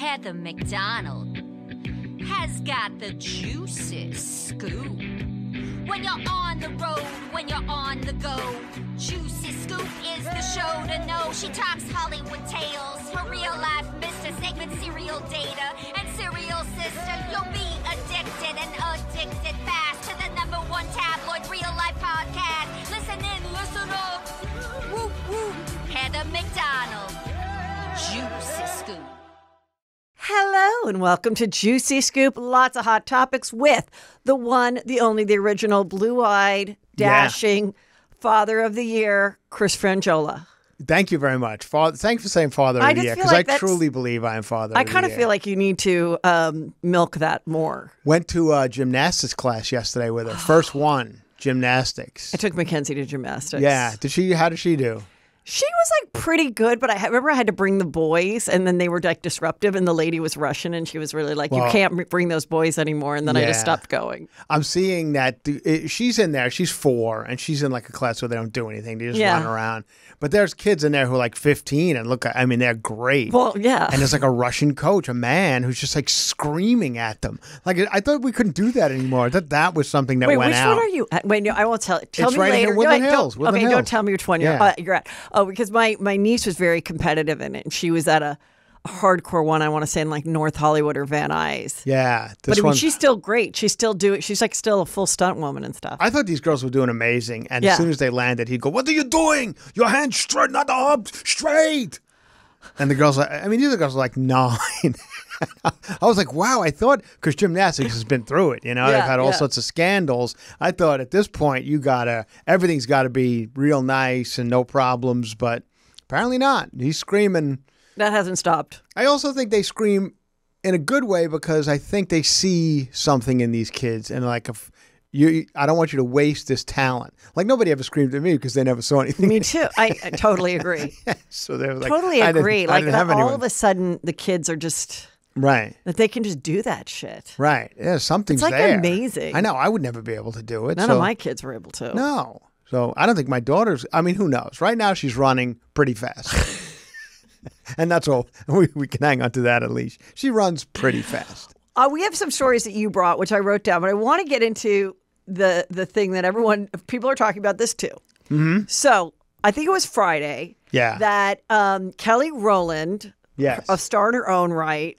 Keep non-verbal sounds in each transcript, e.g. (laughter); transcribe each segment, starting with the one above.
Heather McDonald has got the juiciest scoop. When you're on the road, when you're on the go, Juicy Scoop is the show to know. She talks Hollywood tales, her real life Mr. Segment serial data, and serial sister. You'll be addicted and addicted fast to the number one tabloid real life podcast. Listen in, listen up. Whoop whoop. Heather McDonald, Juicy Scoop. Hello and welcome to Juicy Scoop. Lots of hot topics with the one, the only, the original blue eyed, dashing father of the year, Chris Franjola. Thank you very much. Father, thank you for saying Father I of the just Year feel because like I that's- truly believe I am Father. I of the kind of Year. feel like you need to um, milk that more. went to a gymnastics class yesterday with her first (gasps) one gymnastics. I took Mackenzie to gymnastics. Yeah, did she? How did she do? She was like pretty good, but I remember I had to bring the boys, and then they were like disruptive, and the lady was Russian, and she was really like, "You can't bring those boys anymore." And then I just stopped going. I'm seeing that it, she's in there. She's four, and she's in like a class where they don't do anything. They just Yeah. run around. But there's kids in there who are like 15, and look, I mean, they're great. Well, yeah. and there's like a Russian coach, a man who's just like screaming at them. Like I thought we couldn't do that anymore. That that was something that Wait, went which out. one are you? Wait, no, I won't tell. Tell It's me right here, later. Woodland No, don't- Hills, Woodland okay, don't tell me which one you're, Yeah. uh, you're at. Oh, because my my niece was very competitive in it, and she was at a, hardcore one. I want to say in like North Hollywood or Van Nuys. Yeah, But I mean, one. she's still great. She's still doing. She's like still a full stunt woman and stuff. I thought these girls were doing amazing, and Yeah. as soon as they landed, he'd go, "What are you doing? Your hands straight, not the hub, straight." And the girls, are- I mean, these girls are like (laughs) nine. (laughs) I was like, wow, I thought because gymnastics has been through it, you know, Yeah, they've had all yeah. sorts of scandals. I thought at this point, you gotta, everything's got to be real nice and no problems, but apparently not. He's screaming. that hasn't stopped. I also think they scream in a good way because I think they see something in these kids and like if you I don't want you to waste this talent. Like nobody ever screamed at me because they never saw anything. Me too. I, I totally (laughs) agree. so they were like totally agree. Like didn't that, have all of a sudden, the kids are just right. that they can just do that shit. Right. Yeah, something's It's, like, there. amazing. I know. I would never be able to do it. None so- of my kids were able to. No. So I don't think my daughter's I mean, who knows? Right now she's running pretty fast. (laughs) and that's all. We, we can hang on to that at least. She runs pretty fast. Uh, we have some stories that you brought, which I wrote down, but I want to get into the the thing that everyone people are talking about this too. Mm-hmm. So I think it was Friday. Yeah. That um, Kelly Rowland, Yes. a star in her own right,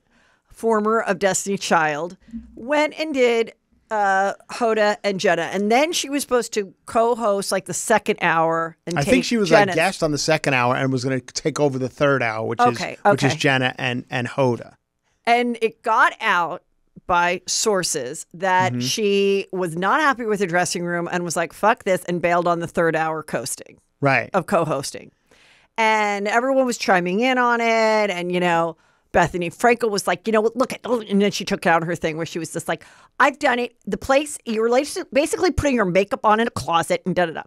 former of Destiny Child, went and did uh, Hoda and Jenna, and then she was supposed to co-host like the second hour. And I think she was Jenna's. a guest on the second hour and was going to take over the third hour, which Okay, is which is. Jenna and and Hoda. And it got out by sources that Mm-hmm. she was not happy with the dressing room and was like, fuck this, and bailed on the third hour coasting Right. of co hosting. And everyone was chiming in on it. And, you know, Bethenny Frankel was like, you know, look at, and then she took out her thing where she was just like, I've done it. The place, you're basically putting your makeup on in a closet and da da da.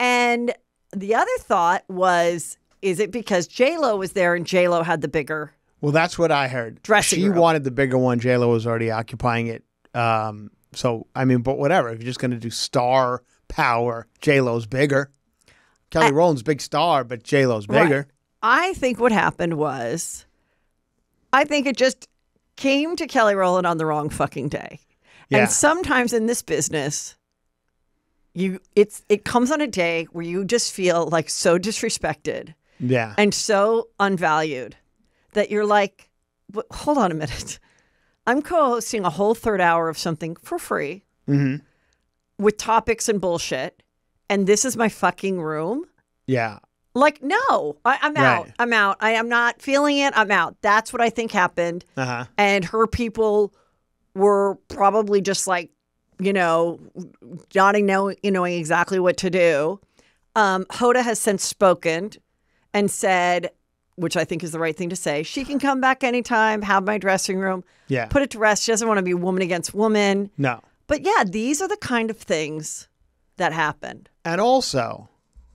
And the other thought was, is it because J Lo was there and J Lo had the bigger Well, that's what I heard. Dressing she room. wanted the bigger one. J Lo was already occupying it. Um, so I mean, but whatever. If you're just going to do star power, J Lo's bigger. Kelly Rowland's big star, but J Lo's bigger. I think what happened was, I think it just came to Kelly Rowland on the wrong fucking day. Yeah. And sometimes in this business, you it's it comes on a day where you just feel like so disrespected Yeah. and so unvalued that you're like, hold on a minute. I'm co-hosting a whole third hour of something for free Mhm. with topics and bullshit, and this is my fucking room. Yeah. Like, no, I, I'm out. Right. I'm out. I am not feeling it. I'm out. That's what I think happened. Uh huh. And her people were probably just like, you know, not know, you knowing exactly what to do. Um, Hoda has since spoken and said, which I think is the right thing to say, she can come back anytime, have my dressing room, Yeah. put it to rest. She doesn't want to be woman against woman. no. But yeah, these are the kind of things that happened. And also,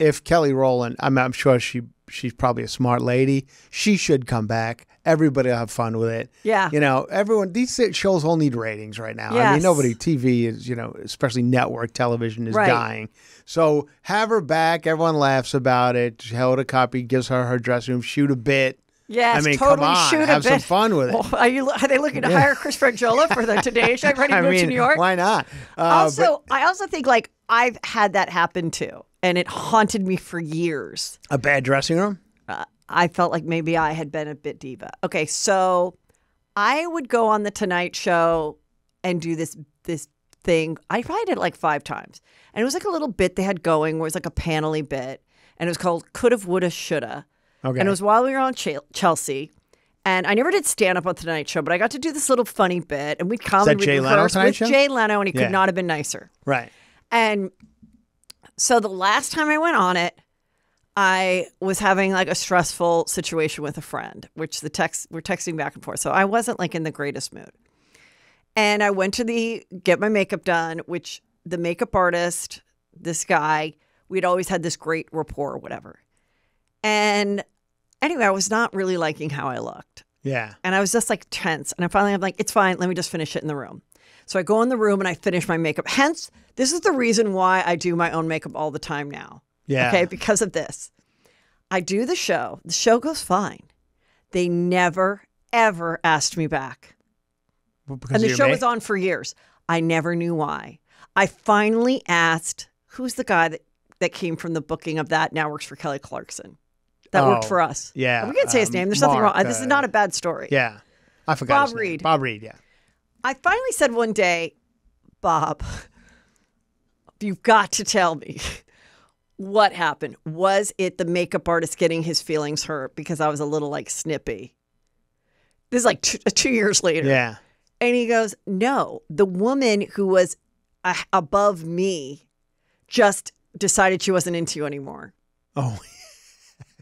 if Kelly Rowland, I'm, I'm sure she she's probably a smart lady. She should come back. Everybody will have fun with it. Yeah. You know, everyone. These shows all need ratings right now. I mean, nobody. TV is, you know, especially network television is Right. dying. So have her back. Everyone laughs about it. Held a copy, gives her her dressing room, shoot a bit. Yes, I mean, totally come on, should have some fun with it. Well, (laughs) are you? Are they looking to hire Chris Franjola for the Today Show? Ready (laughs) to I move mean, to New York? why not? Uh, also, I also think like I've had that happen too, and it haunted me for years. a bad dressing room. Uh, I felt like maybe I had been a bit diva. Okay, so I would go on the Tonight Show and do this this thing. I probably did it like five times, and it was like a little bit they had going where it was like a panely bit, and it was called Coulda, Woulda, Shoulda. Okay. And it was while we were on Ch- Chelsea. And I never did stand up on The Tonight Show, but I got to do this little funny bit, and we'd come and we'd Jay Leno rehearse Tonight with Show? Jay Leno, and he Yeah. could not have been nicer. right. And so the last time I went on it, I was having like a stressful situation with a friend, which the text we're texting back and forth. So I wasn't like in the greatest mood. And I went to the get my makeup done, which the makeup artist, this guy, we'd always had this great rapport or whatever. And anyway, I was not really liking how I looked. Yeah. And I was just like tense. And I finally, I'm like, it's fine. Let me just finish it in the room. So I go in the room and I finish my makeup. Hence, this is the reason why I do my own makeup all the time now. Yeah. Okay. Because of this. I do the show. The show goes fine. They never, ever asked me back. Well, because And the show was on for years. I never knew why. I finally asked, who's the guy that, that came from the booking of that now works for Kelly Clarkson? That worked Oh, for us. yeah, We can't say his um, name. There's nothing Mark, wrong. This is uh, not a bad story. Yeah. I forgot. Bob. Reed. Bob Reed. Yeah. I finally said one day, Bob, you've got to tell me what happened. Was it the makeup artist getting his feelings hurt because I was a little like snippy? This is like two, two years later. Yeah. And he goes, No, the woman who was uh, above me just decided she wasn't into you anymore. Oh. (laughs)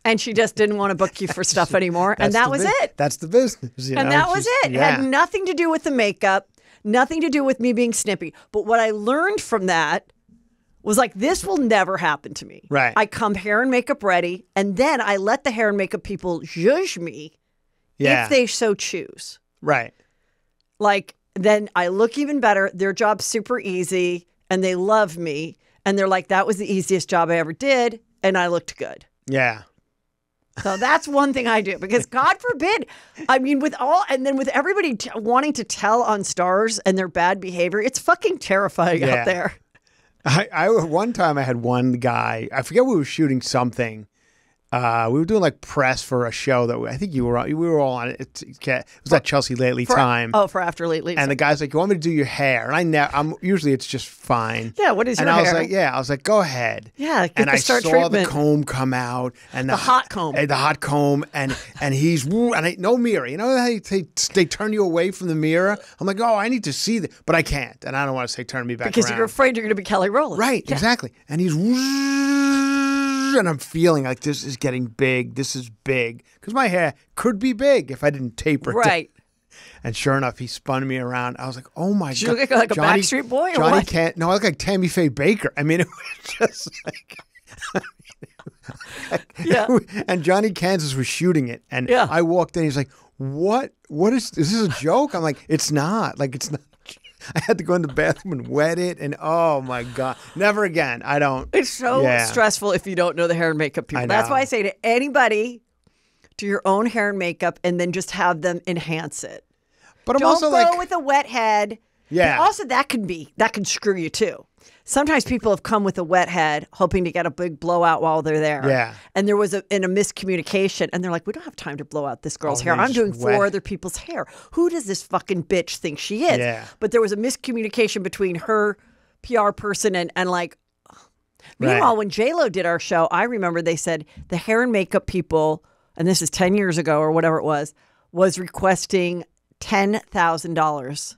And she just didn't want to book you for (laughs) stuff anymore. and that was bus- it. That's the business. and know, that was it. It Yeah. had nothing to do with the makeup, nothing to do with me being snippy. But what I learned from that was like, this will never happen to me. Right. I come hair and makeup ready, and then I let the hair and makeup people judge me yeah. if they so choose. right. Like, then I look even better. Their job's super easy, and they love me. And they're like, that was the easiest job I ever did. And I looked good. Yeah. So that's one thing I do because (laughs) God forbid, I mean, with all, and then with everybody t- wanting to tell on stars and their bad behavior, it's fucking terrifying Yeah. out there. I, I one time I had one guy. I forget we were shooting something. Uh, we were doing like press for a show that we, I think you were on. We were all on it. It, it was that Chelsea Lately For- time. Oh, for after lately. and the guy's like, "You want me to do your hair?" And I know I'm usually it's just fine. yeah, what is and your I was like, "Yeah." I was like, "Go ahead." Yeah, and I start saw treatment. the comb come out and the, The hot comb. and the hot comb, and and he's woo, and I, no mirror. You know how they, they they turn you away from the mirror. I'm like, "Oh, I need to see that," but I can't, and I don't want to say turn me back because around. you're afraid you're going to be Kelly Rowland. Right, Yeah. exactly. And he's and I'm feeling like this is getting big. This is big because my hair could be big if I didn't taper it. Right. And sure enough, he spun me around. I was like, "Oh my you god!" look like a Johnny, Backstreet Boy or Johnny what? can't. No, I look like Tammy Faye Bakker. I mean, (laughs) it was just like. (laughs) Yeah. and Johnny Kansas was shooting it, and Yeah. I walked in. He's like, "What? What is? Is this is a joke?" I'm like, "It's not. Like, it's not." (laughs) I had to go in the bathroom and wet it, and oh my god, never again. I don't. It's so Yeah. stressful if you don't know the hair and makeup people. That's why. I say to anybody, do your own hair and makeup and then just have them enhance it. But I'm Don't also go like, with a wet head. Yeah. But also, that can be that can screw you too sometimes people have come with a wet head hoping to get a big blowout while they're there. Yeah. And there was a in a miscommunication and they're like, We don't have time to blow out this girl's hair. I'm doing wet. four other people's hair. Who does this fucking bitch think she is? Yeah. But there was a miscommunication between her PR person and and like Meanwhile, right. when JLo did our show, I remember they said the hair and makeup people, and this is 10 years ago or whatever it was, was requesting $10,000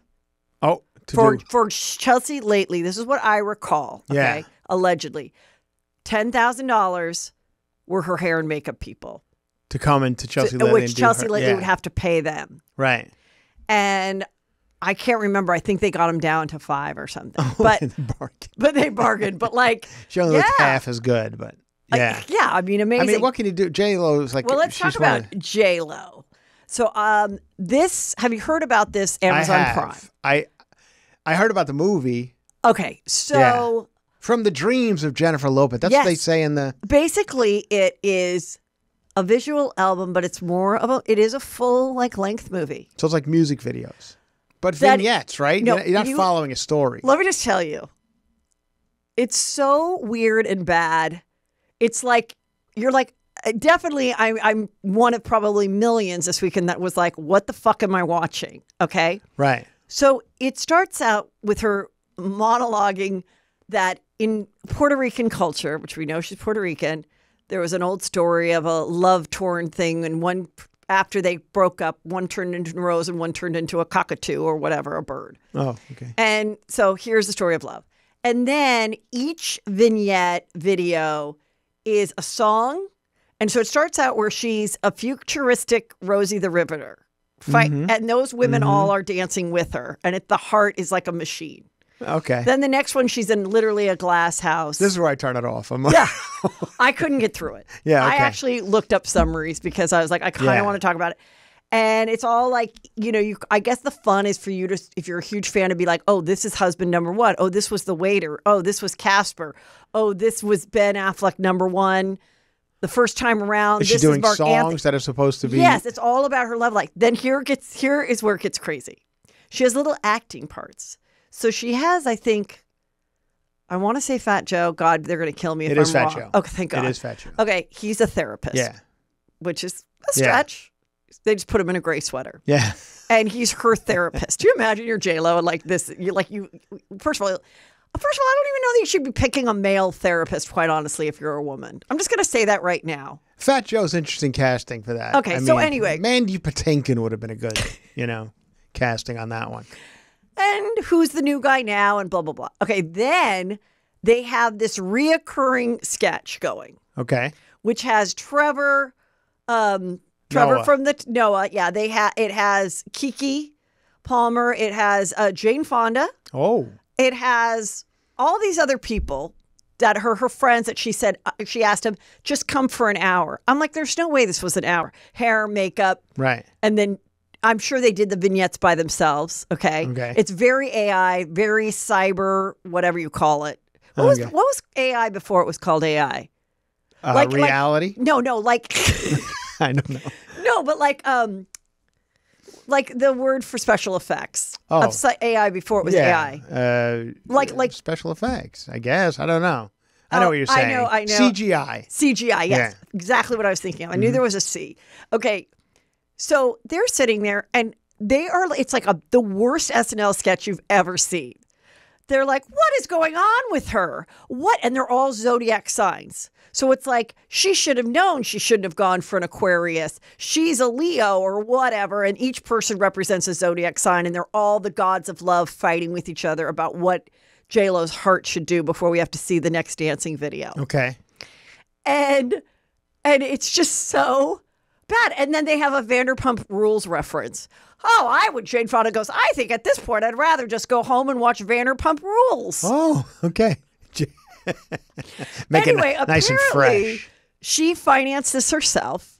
for do, for Chelsea lately. This is what I recall. Okay, Yeah. allegedly, ten thousand dollars were her hair and makeup people, to come into Chelsea to- which Chelsea her- lately yeah. would have to pay them. right. And I can't remember. I think they got them down to five or something. (laughs) But Bargain. (laughs) but they bargained. But like, (laughs) she only yeah, looks half as good, but like, yeah. yeah. I mean, amazing. I mean, what can you do? J Lo's like. well, let's talk about J Lo. So, um, this have you heard about this I Amazon have. Prime? I I heard about the movie Okay, so from the dreams of Jennifer Lopez. That's what they say in the. basically, it is a visual album, but it's more of a. It is a full like length movie. So it's like music videos, but That- vignettes, right? No, you're not, you're not you- following a story. Let me just tell you, it's so weird and bad. It's like you're like uh, definitely. I'm I'm one of probably millions this weekend that was like, what the fuck am I watching? Okay. Right. So it starts out with her monologuing that in Puerto Rican culture, which we know she's Puerto Rican, there was an old story of a love torn thing, and one after they broke up, one turned into a rose and one turned into a cockatoo or whatever, a bird. Oh, okay. And so here's the story of love. And then each vignette video is a song. And so it starts out where she's a futuristic Rosie the Riveter. Fight, mm-hmm. And those women mm-hmm. all are dancing with her. And it, the heart is like a machine. Okay. Then the next one, she's in literally a glass house. this is where I turn it off. I'm like, yeah. (laughs) I couldn't get through it. Yeah, I actually looked up summaries because I was like, I kind of Yeah. want to talk about it. And it's all like, you know, you. I guess the fun is for you to, if you're a huge fan, to be like, oh, this is husband number one. Oh, this was the waiter. Oh, this was Casper. Oh, this was Ben Affleck number one. The first time around, Is she this doing is songs Anthony. that are supposed to be? Yes, it's all about her love life. Then here gets here is where it gets crazy. She has little acting parts. So she has, I think, I want to say Fat Joe. God, they're going to kill me if It I'm is Fat wrong. Joe. Okay, thank God. It is Fat Joe. Okay, he's a therapist. Yeah. which is a Yeah. stretch. They just put him in a gray sweater, Yeah. and he's her therapist. Do you imagine you're J Lo and like this? You like you. First of all. First of all, I don't even know that you should be picking a male therapist, quite honestly, if you're a woman. I'm just going to say that right now. Fat Joe's interesting casting for that. Okay, I so mean, anyway. Mandy Patinkin would have been a good, you know, casting on that one. and who's the new guy now and blah blah blah. Okay, then they have this reoccurring sketch going, Okay. which has Trevor, um, Trevor Noah. from the Noah. Yeah, they have it has Keke Palmer. It has uh, Jane Fonda. Oh. It has all these other people that her her friends that she said uh, she asked him just come for an hour. I'm like, there's no way this was an hour. Hair, makeup, Right. and then I'm sure they did the vignettes by themselves. Okay. Okay. It's very AI, very cyber, whatever you call it. What was Okay. what was AI before it was called AI? Uh, Like- like- reality? No, no, like (laughs) I don't know. no, but like um, like the word for special effects Oh. AI before it was yeah. AI. Uh, Like- like- special effects, I guess. I don't know. I know Oh, what you're saying. I know, I know. CGI. CGI, yes. Yeah. Mm-hmm. Exactly what I was thinking of. I knew there was a C. Okay. So they're sitting there and they are, it's like a, the worst SNL sketch you've ever seen. They're like, what is going on with her? What? And they're all zodiac signs. So it's like, she should have known she shouldn't have gone for an Aquarius. She's a Leo or whatever. And each person represents a zodiac sign. And they're all the gods of love fighting with each other about what JLo's heart should do before we have to see the next dancing video Okay. and and it's just so bad. And then they have a Vanderpump Rules reference. Oh, I would. Jane Fonda goes. I think at this point, I'd rather just go home and watch Vanderpump Rules. Oh, okay. (laughs) Make anyway, it nice and apparently, fresh. she financed this herself,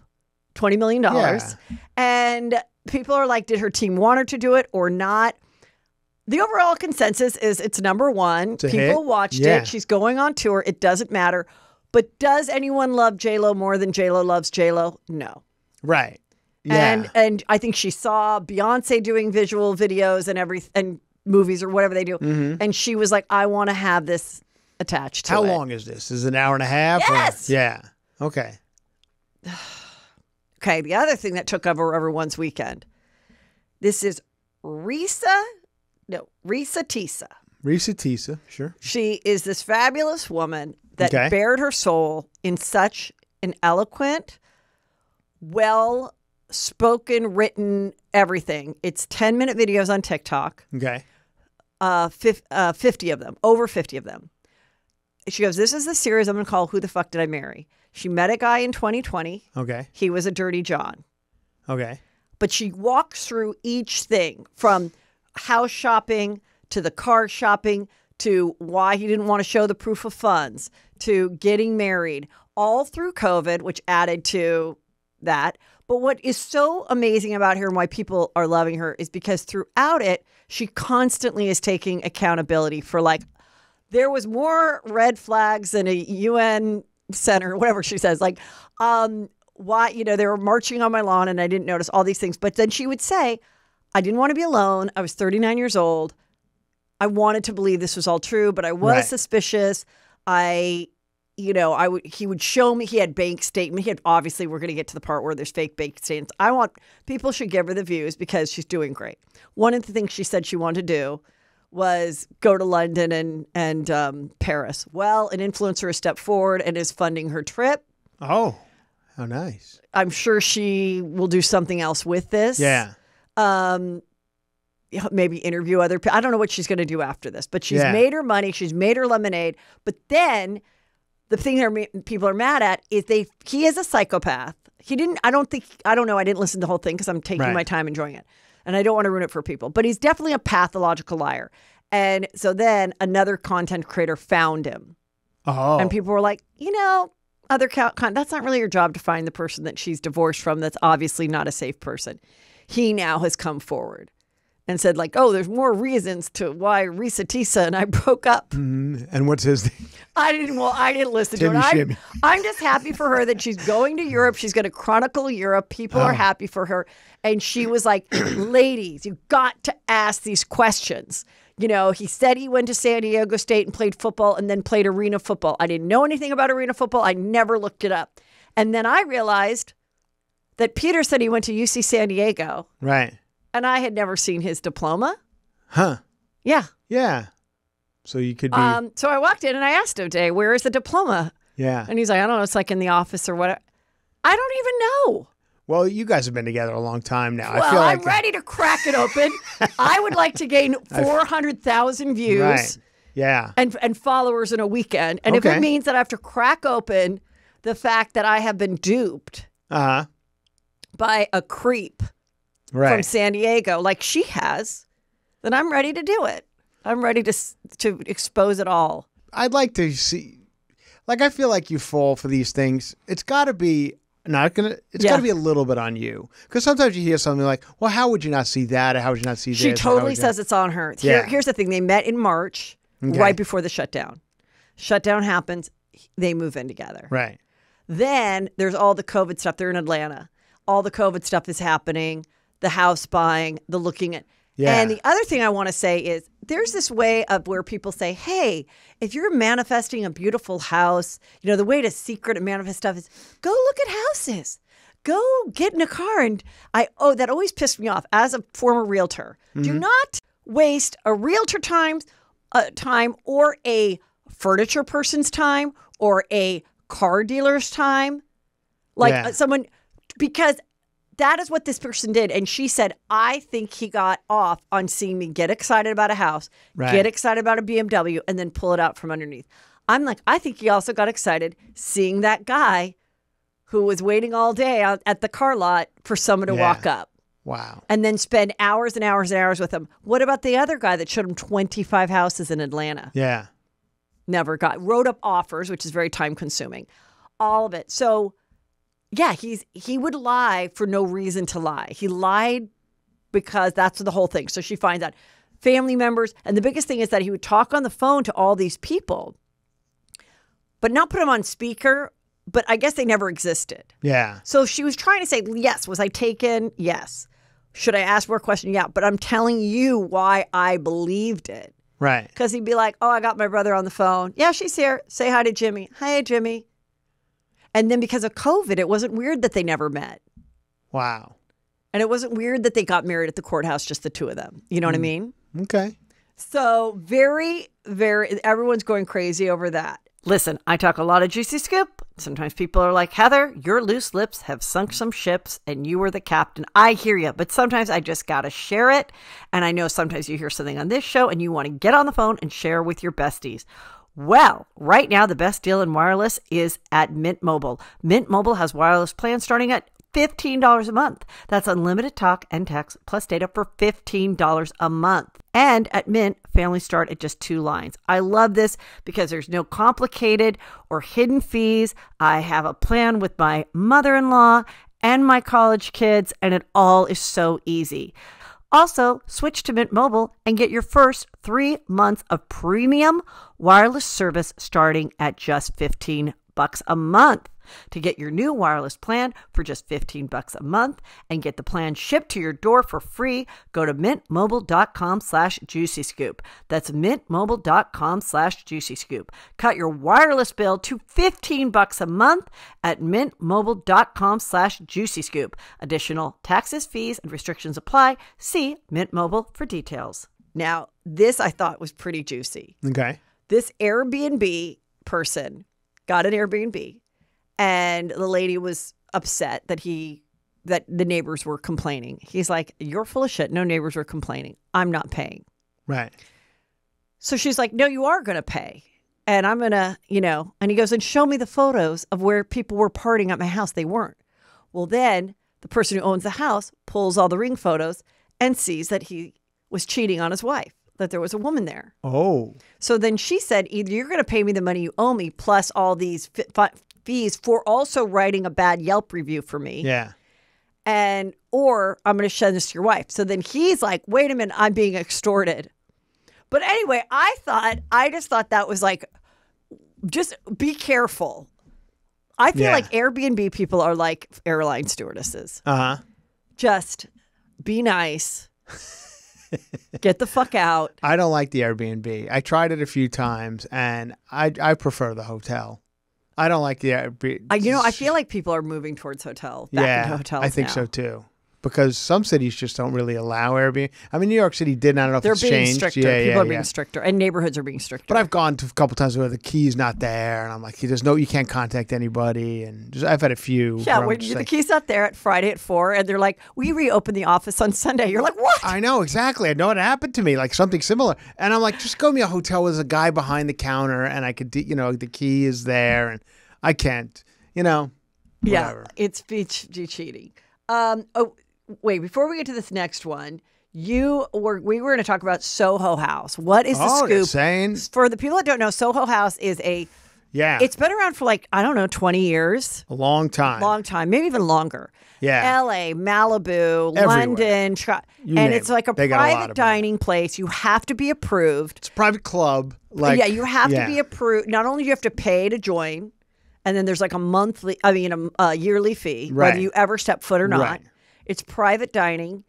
twenty million dollars, and people are like, did her team want her to do it or not? The overall consensus is it's number one. a People hit. watched Yeah. it. She's going on tour. It doesn't matter. But does anyone love J Lo more than J Lo loves J Lo? No. Right. Yeah. And and I think she saw Beyonce doing visual videos and every and movies or whatever they do, and she was like, I want to have this attached to Mm-hmm. How it. long is this? Is it an hour and a half? or- Yes! Yeah. Okay. (sighs) Okay, the other thing that took over everyone's weekend. This is Reesa, no, Reesa Teesa. Reesa Teesa, sure. She is this fabulous woman that Okay. bared her soul in such an eloquent, well spoken, written everything. It's 10 minute videos on TikTok, Okay. uh, fif- uh, 50 of them, over 50 of them. She goes, This is the series I'm going to call Who the Fuck Did I Marry? She met a guy in 2020. Okay. He was a dirty John. Okay. but she walks through each thing from house shopping to the car shopping to why he didn't want to show the proof of funds to getting married all through covid which added to that but what is so amazing about her and why people are loving her is because throughout it she constantly is taking accountability for like there was more red flags than a UN center, (laughs) whatever she says. Like, um, why, you know, they were marching on my lawn and I didn't notice all these things. But then she would say, I didn't want to be alone. I was 39 years old. I wanted to believe this was all true, but I was Right. suspicious. I, you know, I would, he would show me, he had bank statement. He had, obviously, we're going to get to the part where there's fake bank statements. I want, people should give her the views because she's doing great. One of the things she said she wanted to do was go to London and, and um, Paris. Well, an influencer has stepped forward and is funding her trip. Oh, how nice. I'm sure she will do something else with this. Yeah. Um, maybe interview other people. I don't know what she's going to do after this, but she's Yeah. made her money. She's made her lemonade. But then the thing that people are mad at is they he is a psychopath. He didn't. I don't think. I don't know. I didn't listen to the whole thing because I'm taking Right. my time enjoying it, and I don't want to ruin it for people. But he's definitely a pathological liar. And so then another content creator found him. Oh. And people were like, you know, other that's not really your job to find the person that she's divorced from that's obviously not a safe person. He now has come forward and said like, oh, there's more reasons to why Reesa Teesa and I (laughs) broke up. Mm, and what's his name? I didn't well, I didn't listen Timmy to it. I'm, I'm just happy for her that she's going to Europe. She's going to chronicle Europe. People Oh. are happy for her. And she was like, ladies, you got to ask these questions. You know, he said he went to San Diego State and played football and then played arena football. I didn't know anything about arena football. I never looked it up. And then I realized that Peter said he went to UC San Diego Right. And I had never seen his diploma. Huh. Yeah. Yeah. So you could be. Um, so I walked in and I asked him today, where is the diploma? yeah. And he's like, I don't know. It's like in the office or whatever. I don't even know. Well, you guys have been together a long time now. well, I feel like I'm ready to crack it open. (laughs) I would like to gain 400,000 views Right. Yeah. and, and followers in a weekend. And if it means that I have to crack open the fact that I have been duped Uh huh. by a creep from San Diego like she has, then I'm ready to do it. I'm ready to to expose it all. I'd like to see. Like I feel like you fall for these things. It's got to be not gonna. It's got Yeah. to be a little bit on you because sometimes you hear something like, "Well, how would you not see that? Or how would you not see She this? totally says it's on her. Here, Yeah. Here's the thing: they met in March, Okay. right before the shutdown. Shutdown happens. They move in together. right." Then there's all the COVID stuff. They're in Atlanta. All the COVID stuff is happening. The house buying, the looking at. Yeah. And the other thing I want to say is there's this way of where people say, hey, if you're manifesting a beautiful house, you know, the way to secret and manifest stuff is go look at houses. Go get in a car. And I, oh, that always pissed me off as a former realtor. Do not waste a realtor time, uh, time or a furniture person's time or a car dealer's time like Yeah. uh, someone because that is what this person did and she said i think he got off on seeing me get excited about a house Right. get excited about a bmw and then pull it out from underneath i'm like i think he also got excited seeing that guy who was waiting all day out at the car lot for someone to Yeah. walk up Wow. and then spend hours and hours and hours with him what about the other guy that showed him 25 houses in atlanta Yeah. never got wrote up offers which is very time consuming all of it so yeah he's he would lie for no reason to lie he lied because that's the whole thing so she finds out family members and the biggest thing is that he would talk on the phone to all these people but not put them on speaker but i guess they never existed Yeah. so she was trying to say, yes, was I taken? Yes. Should I ask more questions? Yeah. But I'm telling you why I believed it. Right. Because he'd be like, oh, I got my brother on the phone. Yeah, she's here. Say hi to Jimmy. Hi, Jimmy. And then because of COVID, it wasn't weird that they never met. Wow. And it wasn't weird that they got married at the courthouse, just the two of them. You know what I mm. mean? Okay. So very, very, everyone's going crazy over that. Listen, I talk a lot of juicy scoop. Sometimes people are like, Heather, your loose lips have sunk some ships and you were the captain. I hear you, but sometimes I just got to share it. And I know sometimes you hear something on this show and you want to get on the phone and share with your besties. Well, right now, the best deal in wireless is at Mint Mobile. Mint Mobile has wireless plans starting at $15 a month. That's unlimited talk and text plus data for $15 a month. And at Mint, families start at just two lines. I love this because there's no complicated or hidden fees. I have a plan with my mother in law and my college kids, and it all is so easy. Also, switch to Mint Mobile and get your first three months of premium wireless service starting at just 15 bucks a month. To get your new wireless plan for just 15 bucks a month and get the plan shipped to your door for free, go to mintmobile.com slash juicy scoop. That's mintmobile.com slash juicy scoop. Cut your wireless bill to 15 bucks a month at mintmobile.com slash juicy scoop. Additional taxes, fees, and restrictions apply. See Mint Mobile for details. Now, this I thought was pretty juicy Okay. this Airbnb person got an Airbnb and the lady was upset that he that the neighbors were complaining. He's like, "You're full of shit. No neighbors were complaining. I'm not paying." Right. So she's like, "No, you are going to pay." And I'm going to, you know, and he goes and show me the photos of where people were partying at my house. They weren't. Well, then the person who owns the house pulls all the ring photos and sees that he was cheating on his wife, that there was a woman there. Oh. So then she said, either you're going to pay me the money you owe me plus all these fees for also writing a bad Yelp review for me, Yeah. and or I'm going to send this to your wife. So then he's like, wait a minute, I'm being extorted. But anyway, I thought I just thought that was like, just be careful. I feel Yeah. like Airbnb people are like airline stewardesses. Uh huh. Just be nice. Get the fuck out. I don't like the Airbnb. I tried it a few times, and I I prefer the hotel. I don't like the uh, Airbnb. I, you know, I feel like people are moving towards hotel. Back yeah, into hotels I think now. so too. Because some cities just don't really allow Airbnb. I mean, New York City did. I don't know if They're it's being changed. stricter. Yeah, People yeah, are being yeah. stricter, and neighborhoods are being stricter. But I've gone to a couple times where the key's not there, and I'm like, there's no, you can't contact anybody, and just, I've had a few. yeah, where when you, the key's not there at Friday at four, and they're like, "We reopen the office on Sunday." You're like, "What?" I know exactly. I know it happened to me, like something similar. And I'm like, just go me a hotel with a guy behind the counter, and I could, you know, the key is there, and I can't, you know, yeah, it's beach cheating. Um. Oh, wait. Before we get to this next one, you were we were going to talk about Soho House. What is the Oh, scoop? saying, For the people that don't know, Soho House is a. yeah, It's been around for like I don't know, twenty years. a long time. long time, maybe even longer. Yeah. L.A., Malibu, Everywhere. London, You and it's like a got a private dining place. You have to be approved. It's a private club. Like, yeah, you have yeah. to be approved. Not only do you have to pay to join, and then there's like a monthly, I mean, a, a yearly fee, Right. whether you ever step foot or not. Right. It's private dining.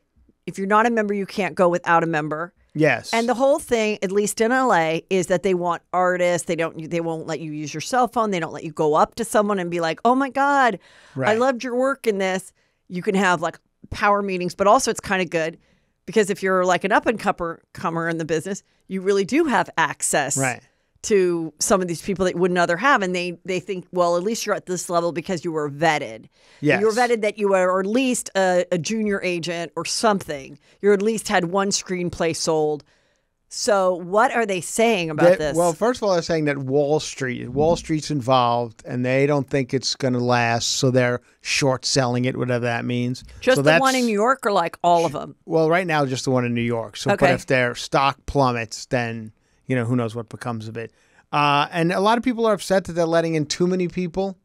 If you're not a member, you can't go without a member. Yes. And the whole thing, at least in LA, is that they want artists. They don't. They won't let you use your cell phone. They don't let you go up to someone and be like, "Oh my god, I loved your work in this." You can have like power meetings, but also it's kind of good because if you're like an up and comer comer in the business, you really do have access Right. To some of these people that wouldn't other have, and they they think, well, at least you're at this level because you were vetted. Yes. You were vetted that you were at least a, a junior agent or something. You at least had one screenplay sold. So what are they saying about That- this? Well, first of all, they're saying that Wall Street, Wall Street's involved, and they don't think it's going to last, so they're short selling it, whatever that means. just so the one in New York or like all of them? Well, right now, just the one in New York. So, but if their stock plummets, then you know who knows what becomes of it. Uh, and a lot of people are upset that they're letting in too many people.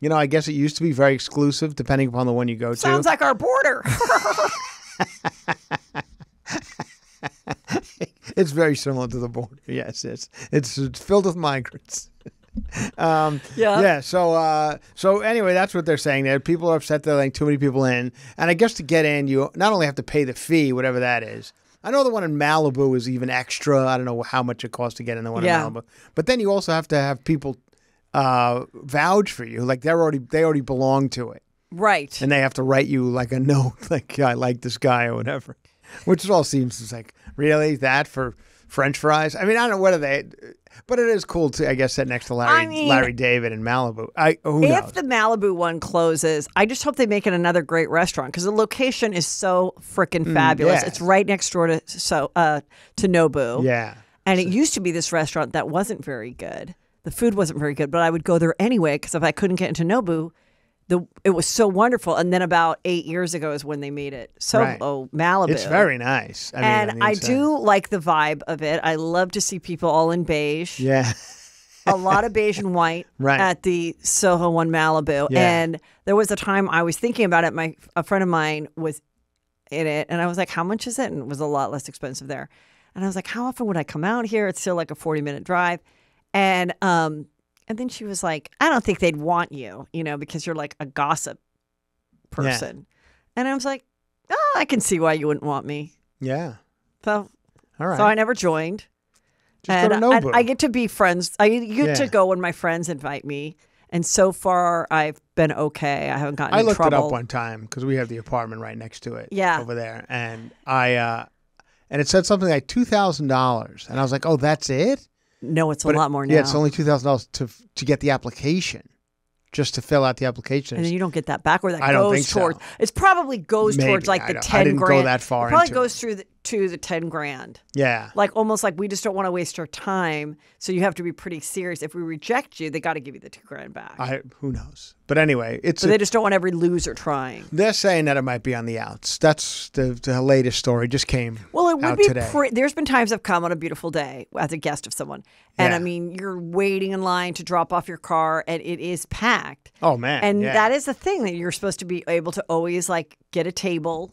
You know, I guess it used to be very exclusive, depending upon the one you go Sounds to. Sounds like our border. (laughs) it's very similar to the border. Yes, it's it's, it's filled with migrants. (laughs) um, Yeah. Yeah. So uh, so anyway, that's what they're saying. There, people are upset they're letting too many people in, and I guess to get in, you not only have to pay the fee, whatever that is. I know the one in Malibu is even extra. I don't know how much it costs to get in the one Yeah. in Malibu, but then you also have to have people uh, vouch for you, like they're already they already belong to it, right. and they have to write you like a (laughs) note, like I like this guy or whatever. Which all seems like really that for French fries. I mean, I don't know what are they, but it is cool to I guess sit next to Larry I mean- Larry David in Malibu. I who if knows? the Malibu one closes, I just hope they make it another great restaurant because the location is so freaking fabulous. yeah. It's right next door to so uh, to Nobu. yeah. And it used to be this restaurant that wasn't very good. The food wasn't very good, but I would go there anyway because if I couldn't get into Nobu, the it was so wonderful. And then about eight years ago is when they made it Soho Right. Malibu. It's very nice. I mean, and I do like the vibe of it. I love to see people all in beige. Yeah. a lot of beige and white (laughs) Right. at the Soho One Malibu. Yeah. And there was a time I was thinking about it. My a friend of mine was in it, and I was like, "How much is it?" And it was a lot less expensive there. And I was like, "How often would I come out here?" It's still like a forty minute drive, and um, And then she was like, I don't think they'd want you, you know, because you're like a gossip person. And I was like, oh, I can see why you wouldn't want me. Yeah. So, All right. so I never joined. Just and I, I get to be friends. I get Yeah. to go when my friends invite me. And so far, I've been okay. I haven't gotten I in looked trouble. it up one time because we have the apartment right next to it. Yeah. Over there, and I uh, and it said something like two thousand dollars, and I was like, oh, that's it. No, it's a But it- lot more now. Yeah, it's only two thousand dollars to to get the application, just to fill out the application. and then you don't get that back, or that I don't goes think so. towards. It's probably goes Maybe. towards like I the don't- I ten didn't go that far It probably goes it. through the, to the ten grand. yeah. Like almost like we just don't want to waste our time, so you have to be pretty serious. If we reject you, they got to give you the two grand back. I who knows, but anyway, it's so a- they just don't want every loser trying. they're saying that it might be on the outs. That's the the latest story. Just came. Well, it would be. Pre- there's been times I've come on a beautiful day as a guest of someone, and Yeah. I mean, you're waiting in line to drop off your car, and it is packed. Oh man, and yeah. that is the thing that you're supposed to be able to always like get a table.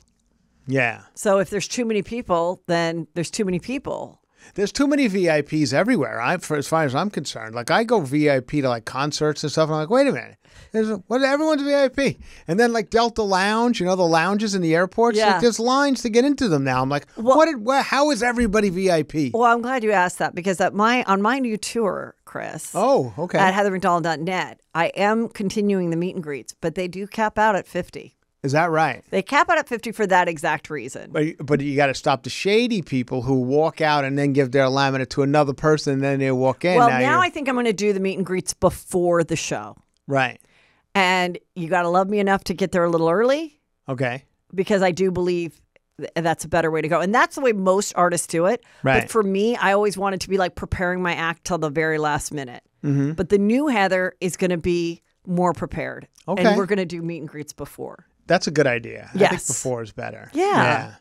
Yeah. So if there's too many people, then there's too many people. There's too many VIPs everywhere. I, for as far as I'm concerned, like I go VIP to like concerts and stuff, and I'm like, wait a minute, there's a, what? Everyone's VIP, and then like Delta Lounge, you know, the lounges in the airports. Yeah. Like, there's lines to get into them now. I'm like, what? Did, what? How is everybody VIP? Well, I'm glad you asked that because at my on my new tour, Chris, oh, okay. at heathermcdonald.net, I am continuing the meet and greets, but they do cap out at 50. Is that right? They cap out at 50 for that exact reason. But but you got to stop the shady people who walk out and then give their laminate to another person, and then they walk in. well, now now I think I'm going to do the meet and greets before the show. right. And you got to love me enough to get there a little early Okay. because I do believe th- that's a better way to go. And that's the way most artists do it. Right. But for me, I always wanted to be like preparing my act till the very last minute. Mm-hmm. But the new Heather is going to be more prepared. Okay. And we're going to do meet and greets before. That's a good idea. I think Yes. before is better. Yeah. Yeah.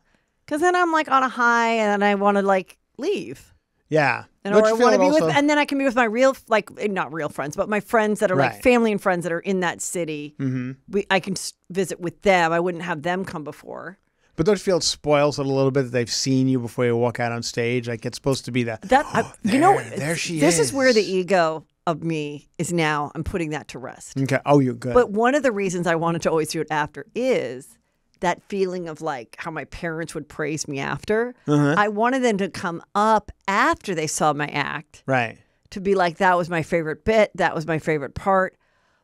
Because then I'm like on a high and I want to like leave. Yeah. And I want to be with, also- and then I can be with my real, like, eh, not real friends, but my friends that are Right. like family and friends that are in that city. Mhm. We, I can visit with them. I wouldn't have them come before. But don't you feel it spoils it a little bit that they've seen you before you walk out on stage? Like it's supposed to be the That I, you know, there- there she this is where the ego of me is now. I'm putting that to rest. okay. Oh, you're good. But one of the reasons I wanted to always do it after is that feeling of like how my parents would praise me after. Uh-huh. I wanted them to come up after they saw my act right. to be like, that was my favorite bit, that was my favorite part.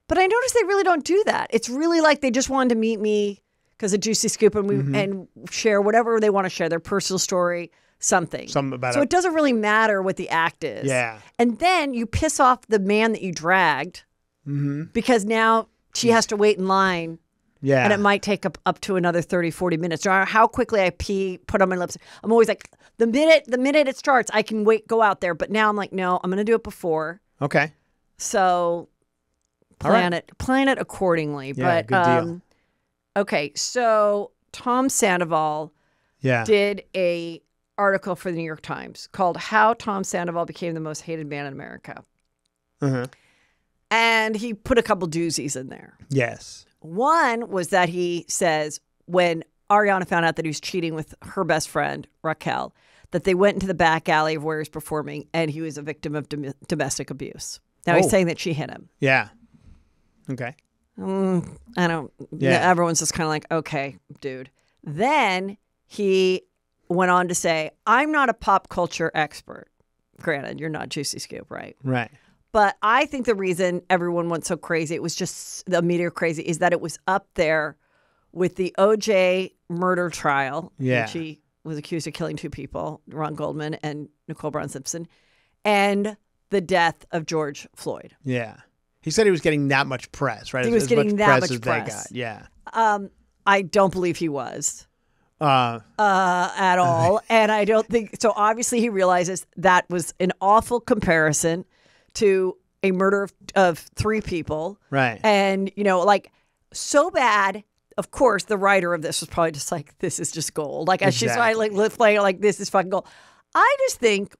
But I noticed they really don't do that. It's really like they just wanted to meet me because of Juicy Scoop and we Mm-hmm. and share whatever they want to share, their personal story, something. Something about so it. it doesn't really matter what the act is. Yeah. And then you piss off the man that you dragged Mm-hmm. because now she has to wait in line Yeah. and it might take up, up to another 30 40 minutes no matter how quickly i pee put on my lips i'm always like the minute the minute it starts i can wait go out there but now i'm like no i'm gonna do it before okay. so All right. plan it plan it accordingly Yeah, but good deal. um okay so tom sandoval Yeah. did a article for the new york times called how tom sandoval became the most hated man in america uh-huh. and he put a couple doozies in there Yes. One was that he says when Ariana found out that he was cheating with her best friend, Raquel, that they went into the back alley of where he was performing and he was a victim of dom- domestic abuse. Now he's Oh. saying that she hit him. Yeah. Okay. Mm, I don't, Yeah. everyone's just kind of like, okay, dude. Then he went on to say, I'm not a pop culture expert. Granted, you're not Juicy Scoop, right? Right. But I think the reason everyone went so crazy, it was just the media crazy, is that it was up there with the OJ murder trial, Yeah. which he was accused of killing two people, Ron Goldman and Nicole Brown Simpson, and the death of George Floyd. Yeah. He said he was getting that much press, right? He As- was as getting that much as press. they got. Yeah. Um, I don't believe he was Uh, uh, at all. (laughs) and I don't think so. Obviously, he realizes that was an awful comparison to a murder of, of three people. right. And, you know, like so bad. Of course, the writer of this was probably just like, this is just gold. Like, as she's Exactly. like, li- playing, like, this is fucking gold. I just think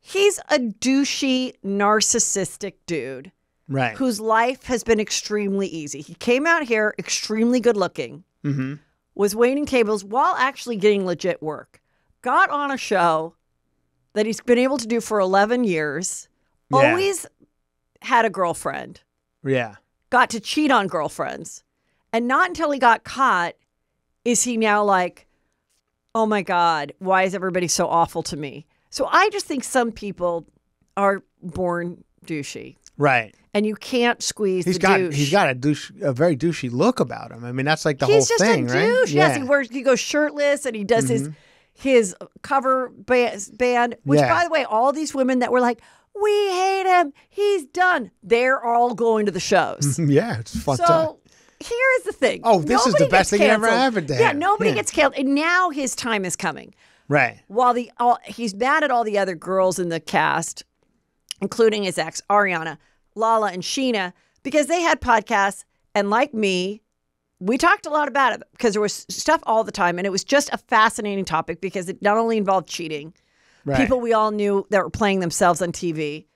he's a douchey, narcissistic dude right. whose life has been extremely easy. He came out here extremely good looking, mm-hmm. Was waiting tables while actually getting legit work, got on a show that he's been able to do for 11 years, Yeah. always had a girlfriend, Yeah. got to cheat on girlfriends, and not until he got caught is he now like, oh my God, why is everybody so awful to me? So I just think some people are born douchey. Right. And you can't squeeze He's got douche. he's got a douche a very douchey look about him. I mean, that's like the He's whole just thing, a right? douche. Yes, he wears. He goes shirtless and he does his mm-hmm. his cover ba- band. Which, Yeah. by the way, all these women that were like, "We hate him. He's done." They're all going to the shows. (laughs) yeah, it's time. so here's the thing. Oh, this is the best thing ever canceled. happened to Yeah, nobody Yeah. gets killed, and now his time is coming. Right. While the all, he's mad at all the other girls in the cast, including his ex Ariana, Lala, and Scheana, because they had podcasts, and like me, we talked a lot about it because there was stuff all the time, and it was just a fascinating topic because it not only involved cheating, Right. people we all knew that were playing themselves on TV,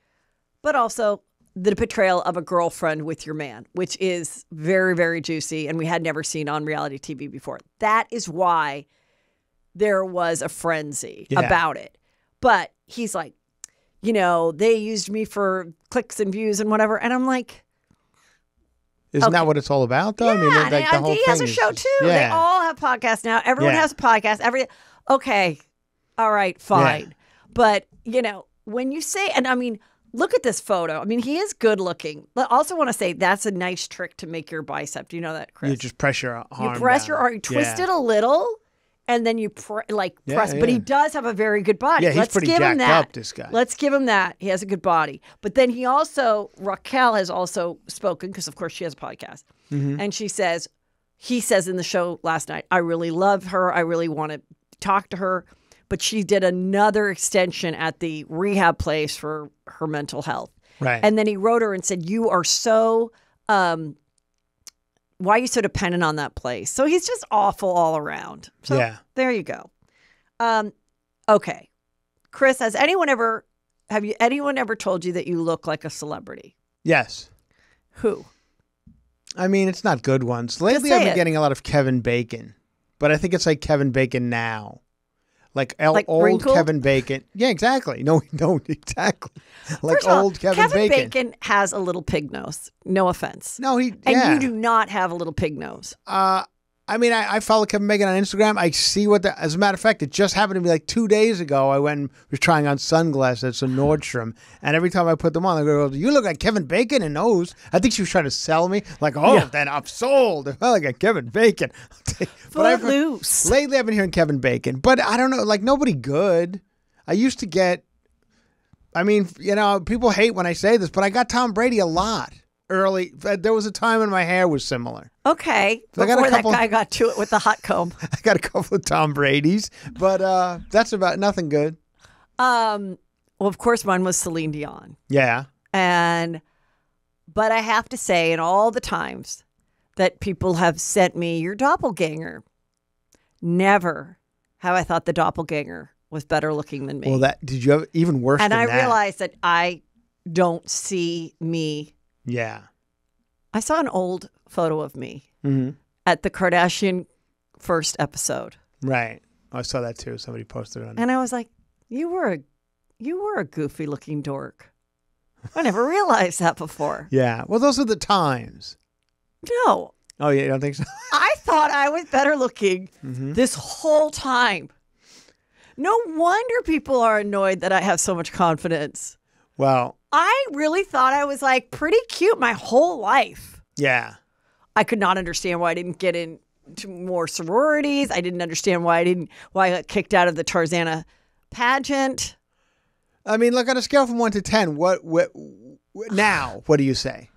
but also the portrayal of a girlfriend with your man, which is very, very juicy and we had never seen on reality TV before. That is why there was a frenzy Yeah. about it. But he's like, you know, they used me for clicks and views and whatever. And I'm like, Isn't that what it's all about, though? I mean, yeah, like the and whole he has a show just- too. They all have podcasts now. Everyone Yeah. has a podcast. Every okay, all right, fine. But you know, when you say, and I mean, look at this photo. I mean, he is good looking. But I also want to say that's a nice trick to make your bicep. Do you know that, Chris? you just press your arm. You press down. your arm, you twist Yeah. it a little, and then you pr- like Yeah, press. But he does have a very good body. Yeah, he's Let's pretty give him jacked that. up, this guy. Let's give him that. He has a good body. But then he also Raquel has also spoken because of course she has a podcast, Mm-hmm. and she says he says in the show last night, I really love her. I really want to talk to her. But she did another extension at the rehab place for her mental health. Right. And then he wrote her and said, You are so, um, why are you so dependent on that place? So he's just awful all around. So Yeah. there you go. Um, okay. Chris, has anyone ever, have you, anyone ever told you that you look like a celebrity? yes. Who? I mean, it's not good ones. Lately, I've been it. getting a lot of Kevin Bacon, but I think it's like Kevin Bacon now. Like, el- Like old wrinkled? Kevin Bacon. Yeah, exactly. No, (laughs) no, exactly. Like First of all, old Kevin, Bacon. Kevin Bacon has a little pig nose. No offense. No, he. And yeah. you do not have a little pig nose. Uh, I mean, I, I follow Kevin Bacon on Instagram. I see what the. As a matter of fact, it just happened to me like two days ago. I went and was trying on sunglasses at Nordstrom, and every time I put them on, I go, "You look like Kevin Bacon in those." I think she was trying to sell me, like, "Oh, then I'm sold." (laughs) I felt like a Kevin Bacon. (laughs) but I've, Footloose. lately, I've been hearing Kevin Bacon, but I don't know, like nobody good. I used to get. I mean, you know, people hate when I say this, but I got Tom Brady a lot early. But there was a time when my hair was similar. Okay. So I got a Before that guy got to it with the hot comb. (laughs) I got a couple of Tom Brady's, but uh, that's about nothing good. Um, well, of course, mine was Celine Dion. Yeah. And, but I have to say, in all the times that people have sent me your doppelganger, never have I thought the doppelganger was better looking than me. Well, that did you have even worse and I that? realized that I don't see me. Yeah. I saw an old photo of me hmm at the Kardashian first episode. Right. I saw that too. Somebody posted it on. And I was like, you were a you were a goofy looking dork. I never (laughs) realized that before. yeah. Well, those are the times. No. Oh yeah, you don't think so? (laughs) I thought I was better looking Mm-hmm. this whole time. No wonder people are annoyed that I have so much confidence. well, I really thought I was like pretty cute my whole life. yeah. I could not understand why I didn't get into more sororities. I didn't understand why I didn't why I got kicked out of the Tarzana pageant. I mean, look on a scale from one to ten. What? What? what now? (sighs) What do you say?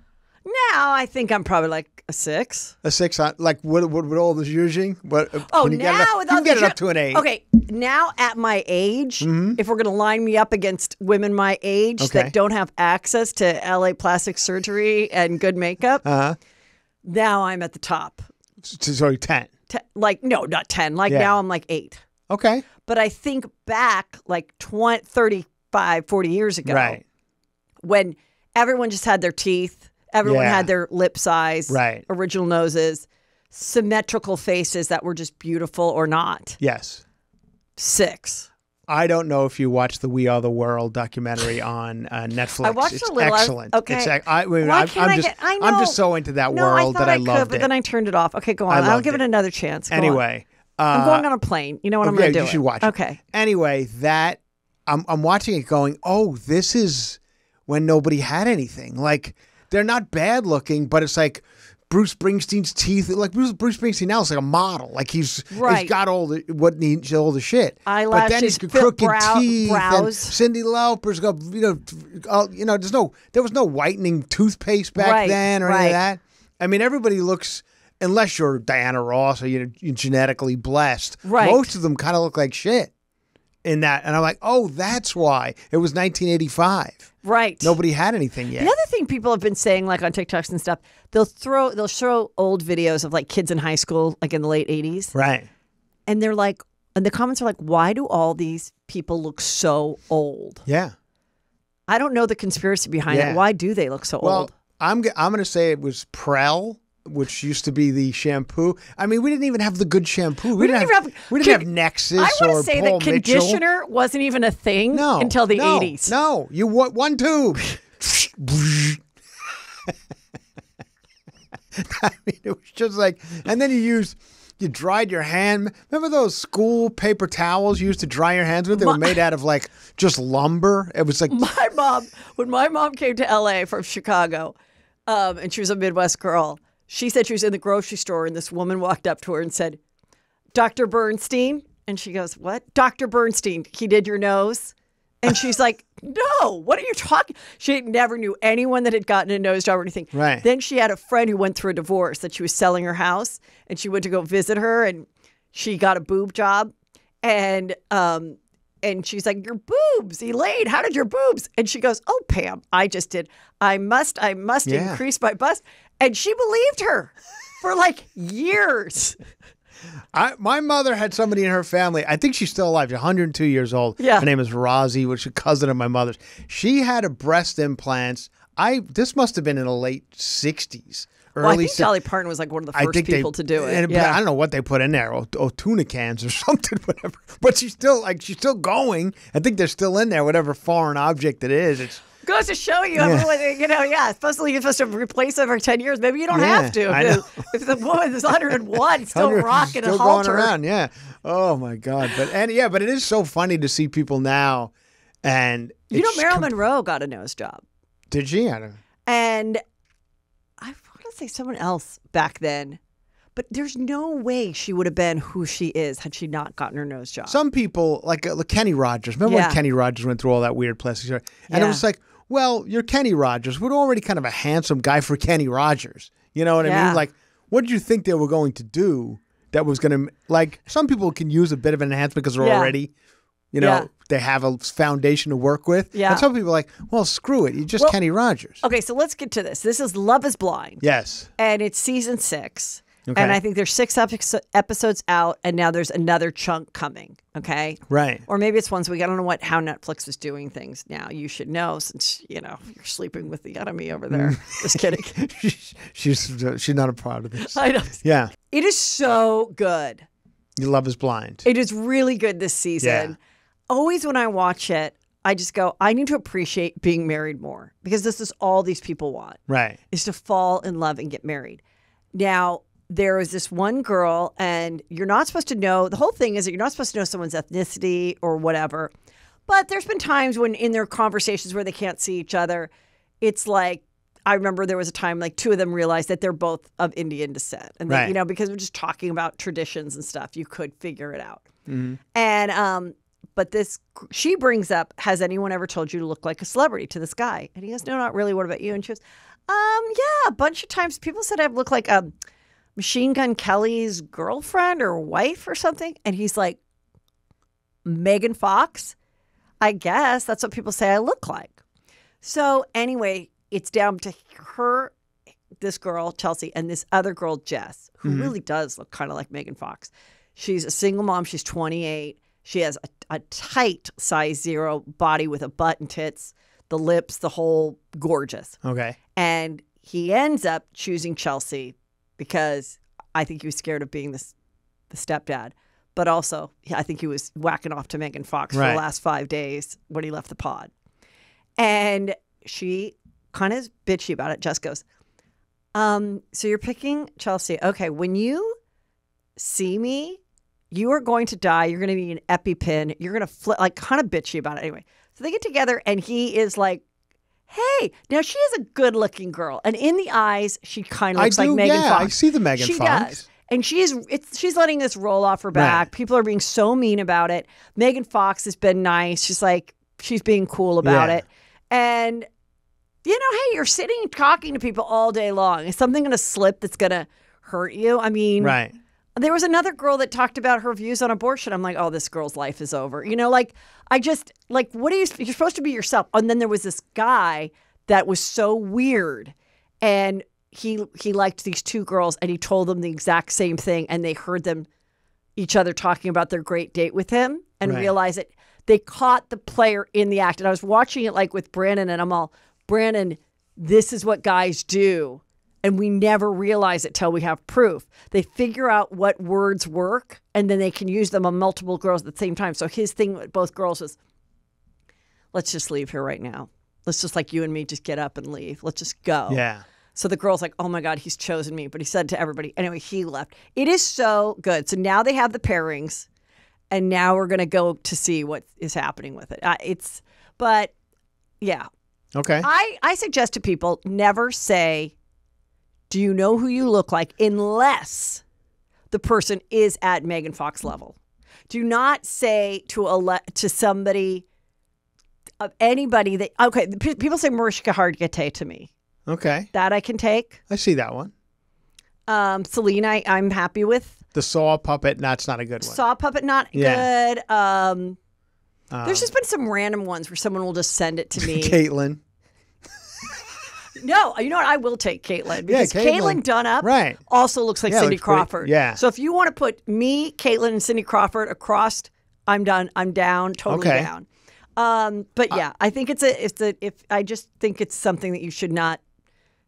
Now I think I'm probably like a six. A six on like what? What? What all this using? What? Oh, when you now get it up, you can get it up to an eight. Okay, now at my age, if we're going to line me up against women my age Okay. that don't have access to LA plastic surgery and good makeup, Uh huh. now I'm at the top. Sorry, ten. Te- like no, not 10. Like Yeah. now I'm like 8. Okay. But I think back like 20 35 40 years ago Right. when everyone just had their teeth, everyone Yeah. had their lip size, Right. original noses, symmetrical faces that were just beautiful or not. Yes. 6. I don't know if you watched the We Are the World documentary (sighs) on uh, Netflix. I watched it's a little. I excellent. okay. It's, I, wait, Why I'm, can't I'm I just, get- I I'm just so into that no, world I that I, I could, loved but it. then I turned it off. Okay, go on. I I'll give it. it. another chance. Go on. anyway, uh, I'm going on a plane. You know what I'm going to do? you should watch it. Okay. Anyway, that I'm I'm watching it going, "Oh, this is when nobody had anything." Like they're not bad looking, but it's like Bruce Springsteen's teeth. Like Bruce, Bruce Springsteen now is like a model. Like he's Right. he's got all the what needs all the shit. but then Eyelashes, he's got crooked brow- teeth. Brows. Cyndi Lauper's got you know, you know. There's no there was no whitening toothpaste back Right, then or any of that. I mean, everybody looks. Unless you're Diana Ross or you're, you're genetically blessed, Right. most of them kind of look like shit in that. And I'm like, oh, that's why. It was 1985. Right. Nobody had anything yet. The other thing people have been saying, like on TikToks and stuff, they'll throw, they'll show old videos of like kids in high school, like in the late '80s, right. and they're like, and the comments are like, why do all these people look so old? Yeah. I don't know the conspiracy behind Yeah. it. Why do they look so Well, old? I'm I'm going to say it was Prell, which used to be the shampoo. I mean, we didn't even have the good shampoo. We, didn't didn't, even have, have- we didn't con- have Nexxus I want to say Paul that Mitchell. conditioner wasn't even a thing no, until the no, 80s. No, you want one tube. (laughs) (laughs) I mean, it was just like, and then you used, you dried your hand. Remember those school paper towels you used to dry your hands with? They were made out of like just lumber. It was like, my mom, when my mom came to LA from Chicago, um, and she was a Midwest girl, she said she was in the grocery store and this woman walked up to her and said, Dr. Bernstein? And she goes, What? Dr. Bernstein, he did your nose? And she's like, (laughs) No, what are you talking? She never knew anyone that had gotten a nose job or anything. Right. Then she had a friend who went through a divorce that she was selling her house and she went to go visit her and she got a boob job. And um, and she's like, Your boobs, Elaine, how did your boobs? And she goes, Oh, Pam, I just did. I must, I must Yeah. increase my bust. And she believed her for like years. I, my mother had somebody in her family. I think she's still alive. She's 102 years old. Yeah. Her name is Rosie, which is a cousin of my mother's. She had a breast implants. I this must have been in the late 60s. Early Well, I think Dolly Parton was like one of the first people they, to do it. yeah. I don't know what they put in there, or, or tuna cans or (laughs) something, whatever. But she's still like she's still going. I think they're still in there, whatever foreign object it is. It's Goes to show you, everyone, you know, yeah, supposedly you're supposed to replace it every 10 years. Maybe you don't Yeah, have to. (laughs) If, the woman is 101, still 100 rocking still a going around. Yeah. Oh my god. But and yeah, but it is so funny to see people now. And You know, Marilyn Monroe got a nose job. did she? I don't. know. And I want to say someone else back then, but there's no way she would have been who she is had she not gotten her nose job. Some people like, uh, like Kenny Rogers. Remember Yeah. when Kenny Rogers went through all that weird plastic surgery? And it was like, well, you're Kenny Rogers. We're already kind of a handsome guy for Kenny Rogers. You know what I mean? Like, what did you think they were going to do that was going to like? Some people can use a bit of an enhancement because they're Yeah. already, you know, Yeah. they have a foundation to work with. Yeah. And some people are like, well, screw it. You're just Well- Kenny Rogers. okay, so let's get to this. This is Love is Blind. Yes. and it's season six. Okay. And I think there's six epi- episodes out, and now there's another chunk coming. Okay, Right. or maybe it's once we. I don't know what how Netflix is doing things now. You should know since you know you're sleeping with the enemy over there. Mm. (laughs) Just kidding. (laughs) she's she's she's not a part of this. (laughs) I know Yeah. it is so good. You love is blind. It is really good this season. Yeah. Always when I watch it, I just go, I need to appreciate being married more because this is all these people want. Right. is to fall in love and get married. Now, there is this one girl, and you're not supposed to know the whole thing is that you're not supposed to know someone's ethnicity or whatever. But there's been times when in their conversations where they can't see each other, it's like I remember there was a time like two of them realized that they're both of Indian descent, and they, you know because we're just talking about traditions and stuff, you could figure it out. And um, but this she brings up, has anyone ever told you to look like a celebrity to this guy? And he goes, no, not really. What about you? And she goes, um, yeah, a bunch of times people said I look like um, Machine Gun Kelly's girlfriend or wife or something. And he's like, Megan Fox? I guess that's what people say I look like. So anyway, it's down to her, this girl, Chelsea, and this other girl, Jess, who mm-hmm. really does look kind of like Megan Fox. She's a single mom. She's 28. She has a, a tight size zero body with a butt and tits, the lips, the whole gorgeous. Okay. And he ends up choosing Chelsea because I think he was scared of being this the stepdad. but also I think he was whacking off to Megan Fox for the last five days when he left the pod. And she kind of is bitchy about it. Just goes, um, so you're picking Chelsea. Okay, when you see me, you are going to die. You're going to be an EpiPen. You're going to flip, like, kind of bitchy about it. Anyway, so they get together, and he is like, hey, now she is a good looking girl. And in the eyes, she kind of looks like do, Megan yeah, Fox. I see the Megan she Fox. does. And she is, it's, she's letting this roll off her back. Right. People are being so mean about it. Megan Fox has been nice. She's like, she's being cool about Yeah. it. And you know, hey, you're sitting talking to people all day long. Is something going to slip that's going to hurt you? I mean, Right. There was another girl that talked about her views on abortion. I'm like, oh, this girl's life is over. You know, like I just like, what are you? You're supposed to be yourself. And then there was this guy that was so weird, and he he liked these two girls, and he told them the exact same thing, and they heard them each other talking about their great date with him, and Right. realized that they caught the player in the act. And I was watching it like with Brandon, and I'm all, Brandon, this is what guys do. And we never realize it till we have proof. They figure out what words work and then they can use them on multiple girls at the same time. So his thing with both girls was, let's just leave here right now. Let's just like you and me just get up and leave. Let's just go. Yeah. So the girl's like, oh my God, he's chosen me. But he said to everybody, anyway, he left. It is so good. So now they have the pairings, and now we're going to go to see what is happening with it. Uh, it's, but yeah, Okay. I, I suggest to people never say, Do you know who you look like unless the person is at Megan Fox level. Do not say to a le- to somebody of anybody that okay, people say Mariska Hargitay to me. okay. That I can take. I see that one. Um, Celine, I, I'm happy with. The saw puppet. That's not a good one. Saw puppet, not Yeah. good. Um, Um, there's just been some random ones where someone will just send it to me. (laughs) Caitlin. No, you know what? I will take Caitlyn because Caitlyn. Caitlyn Dunnup Right. also looks like Yeah, Cindy looks. Crawford. Yeah. So if you want to put me, Caitlyn, and Cindy Crawford across, I'm done. I'm down. Totally Okay. down. Um, but yeah, I think it's a it's a if I just think it's something that you should not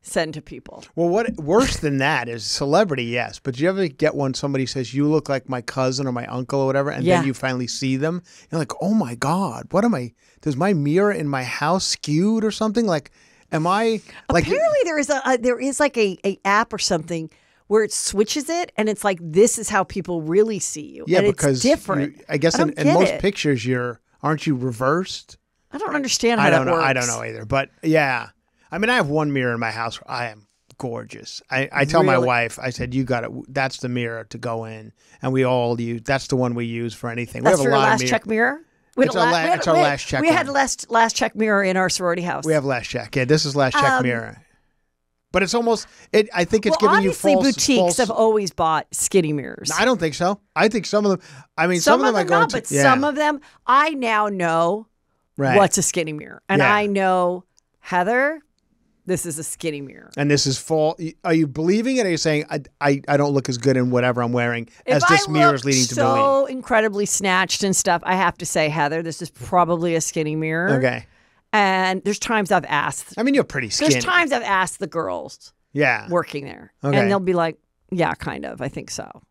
send to people. Well, what worse than that is celebrity, yes. But do you ever get one somebody says you look like my cousin or my uncle or whatever, and Yeah. then you finally see them, you're like, oh my god, what am I? Does my mirror in my house skewed or something? Like, am I like? Apparently, there is a, a there is like a, a app or something where it switches it, and it's like this is how people really see you. Yeah, and because it's different. you- I guess I in, in most it. pictures, you're aren't you reversed? I don't understand how I don't that know. works. I don't know either. But yeah, I mean, I have one mirror in my house. Where I am gorgeous. I, I tell my wife, I said, "You got it. That's the mirror to go in." And we all use. That's the one we use for anything. That's we have a your lot last of mirror. check mirror. We had It's our la- we had- it's our we had- last check We had one. last last check mirror in our sorority house. We have last check. Yeah, this is last check Um, mirror. But it's almost. It. I think it's well, giving you obviously, false. boutiques false- have always bought skinny mirrors. I don't think so. I think some of them. I mean, some, some, of them, them go not, into. but yeah, some of them I now know right. what's a skinny mirror, and Yeah. I know Heather. This is a skinny mirror. and this is full. Are you believing it? Or are you saying I, I, I don't look as good in whatever I'm wearing as if this I mirror is leading to believe? so incredibly snatched and stuff, I have to say, Heather, this is probably a skinny mirror. Okay. And there's times I've asked. I mean, you're pretty skinny. There's times I've asked the girls Yeah. working there, Okay. and they'll be like, "Yeah, kind of. I think so."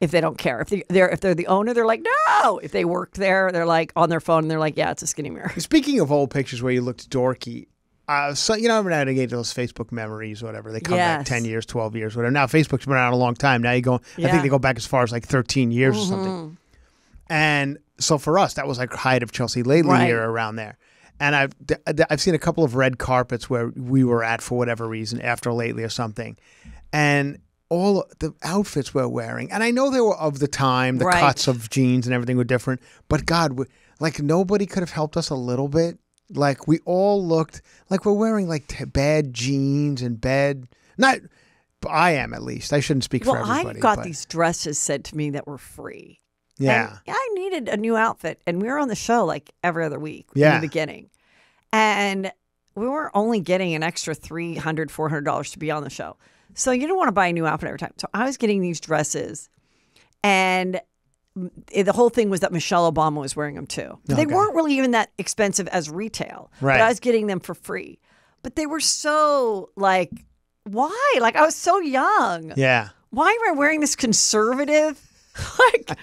If they don't care, if they, they're if they're the owner, they're like, "No." If they work there, they're like on their phone, and they're like, "Yeah, it's a skinny mirror." Speaking of old pictures where you looked dorky, uh, so you know, every now and again, those Facebook memories, whatever they come back ten years, twelve years, whatever. Now Facebook's been around a long time. Now you go, I think they go back as far as like thirteen years or Mm-hmm. something. And so for us, that was like height of Chelsea Lately Right. era around there. And I've I've seen a couple of red carpets where we were at for whatever reason after lately or something, and all the outfits we're wearing, and I know they were of the time, the Right. cuts of jeans and everything were different, but God, we, like nobody could have helped us a little bit. Like we all looked like we're wearing like t- bad jeans and bad. Not, I am at least. I shouldn't speak Well, for everybody. I got but- these dresses sent to me that were free. Yeah. And I needed a new outfit, and we were on the show like every other week in the beginning, and we were only getting an extra $300, $400 to be on the show. So you don't want to buy a new outfit every time. So I was getting these dresses, and the whole thing was that Michelle Obama was wearing them too. But They weren't really even that expensive as retail, Right. but I was getting them for free. But they were so like, why? Like I was so young Yeah. why am I wearing this conservative? (laughs) like,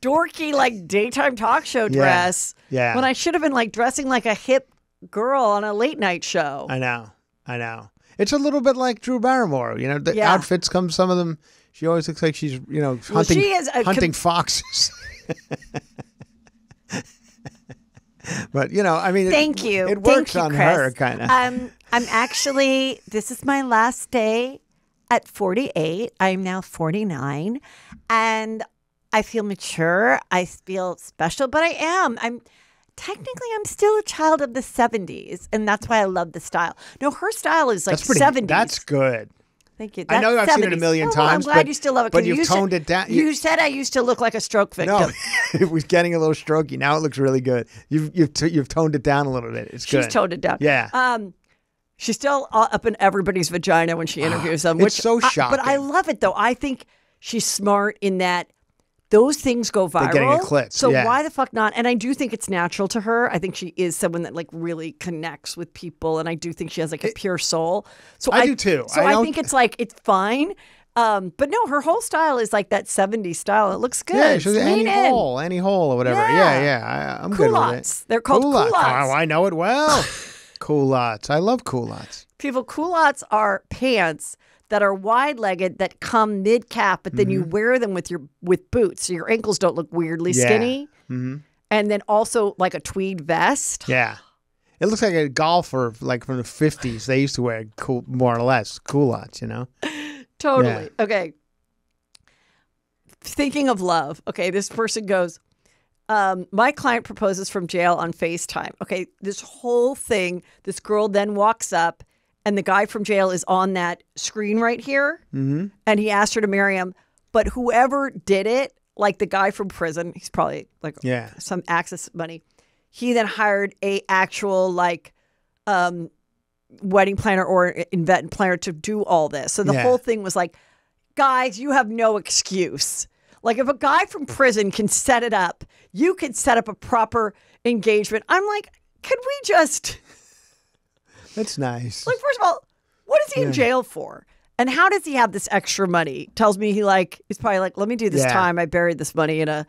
dorky like daytime talk show Yeah. dress. Yeah. When I should have been like dressing like a hip girl on a late night show. I know. I know. It's a little bit like Drew Barrymore. You know, the Yeah. outfits come. Some of them, she always looks like she's you know Well, hunting she is hunting foxes. (laughs) but you know, I mean, it- Thank you. It works you, on Chris. her, kind of. Um, I'm actually. This is my last day at 48. I'm now 49, and I feel mature. I feel special, but I am. I'm technically I'm still a child of the 70s, and that's why I love the style. No, her style is like that's pretty. 70s. That's good. Thank you. I know I've seen it a 70s. million Oh, well, times, I'm glad but- you still love it. but you've you toned said, it down. You, You- said I used to look like a stroke victim. No, (laughs) it was getting a little strokey. Now it looks really good. You've you've t- you've toned it down a little bit. It's She's good. toned it down. Yeah. Um, she's still up in everybody's vagina when she interviews them. It's Which so I- but I love it though. I think she's smart in that those things go viral. getting eclipsed, So yeah. why the fuck not? And I do think it's natural to her. I think she is someone that like really connects with people, and I do think she has like a pure soul. So I do too. So I I, think it's like it's fine. Um, but no, her whole style is like that 70s style. It looks good. Yeah, she's Lean Annie in. Hall, Annie Hall, or whatever. Yeah. Yeah, yeah. I, I'm good with it. They're called culottes. culottes. Oh, I know it well. (laughs) culottes. I love culottes. people culottes are pants that are wide legged that come mid cap but then you wear them with your with boots so your ankles don't look weirdly Mm-hmm. Yeah. skinny hmm and then also like a tweed vest Yeah. It looks like a golfer, like from the '50s. They used to wear cool, more or less culottes. You know. (laughs) totally okay thinking of love okay this person goes um, my client proposes from jail on FaceTime. Okay, this whole thing, this girl then walks up, and the guy from jail is on that screen right here. Mm-hmm. and he asked her to marry him. But whoever did it, like the guy from prison, he's probably like Yeah. some access money. He then hired a actual like um, wedding planner or event planner to do all this. So the Yeah. whole thing was like, guys, you have no excuse. Like if a guy from prison can set it up, you can set up a proper engagement. I'm like, could we just That's nice. like first of all, what is he in jail for? And how does he have this extra money? Tells me he like he's probably like, let me do this Yeah. time. I buried this money in a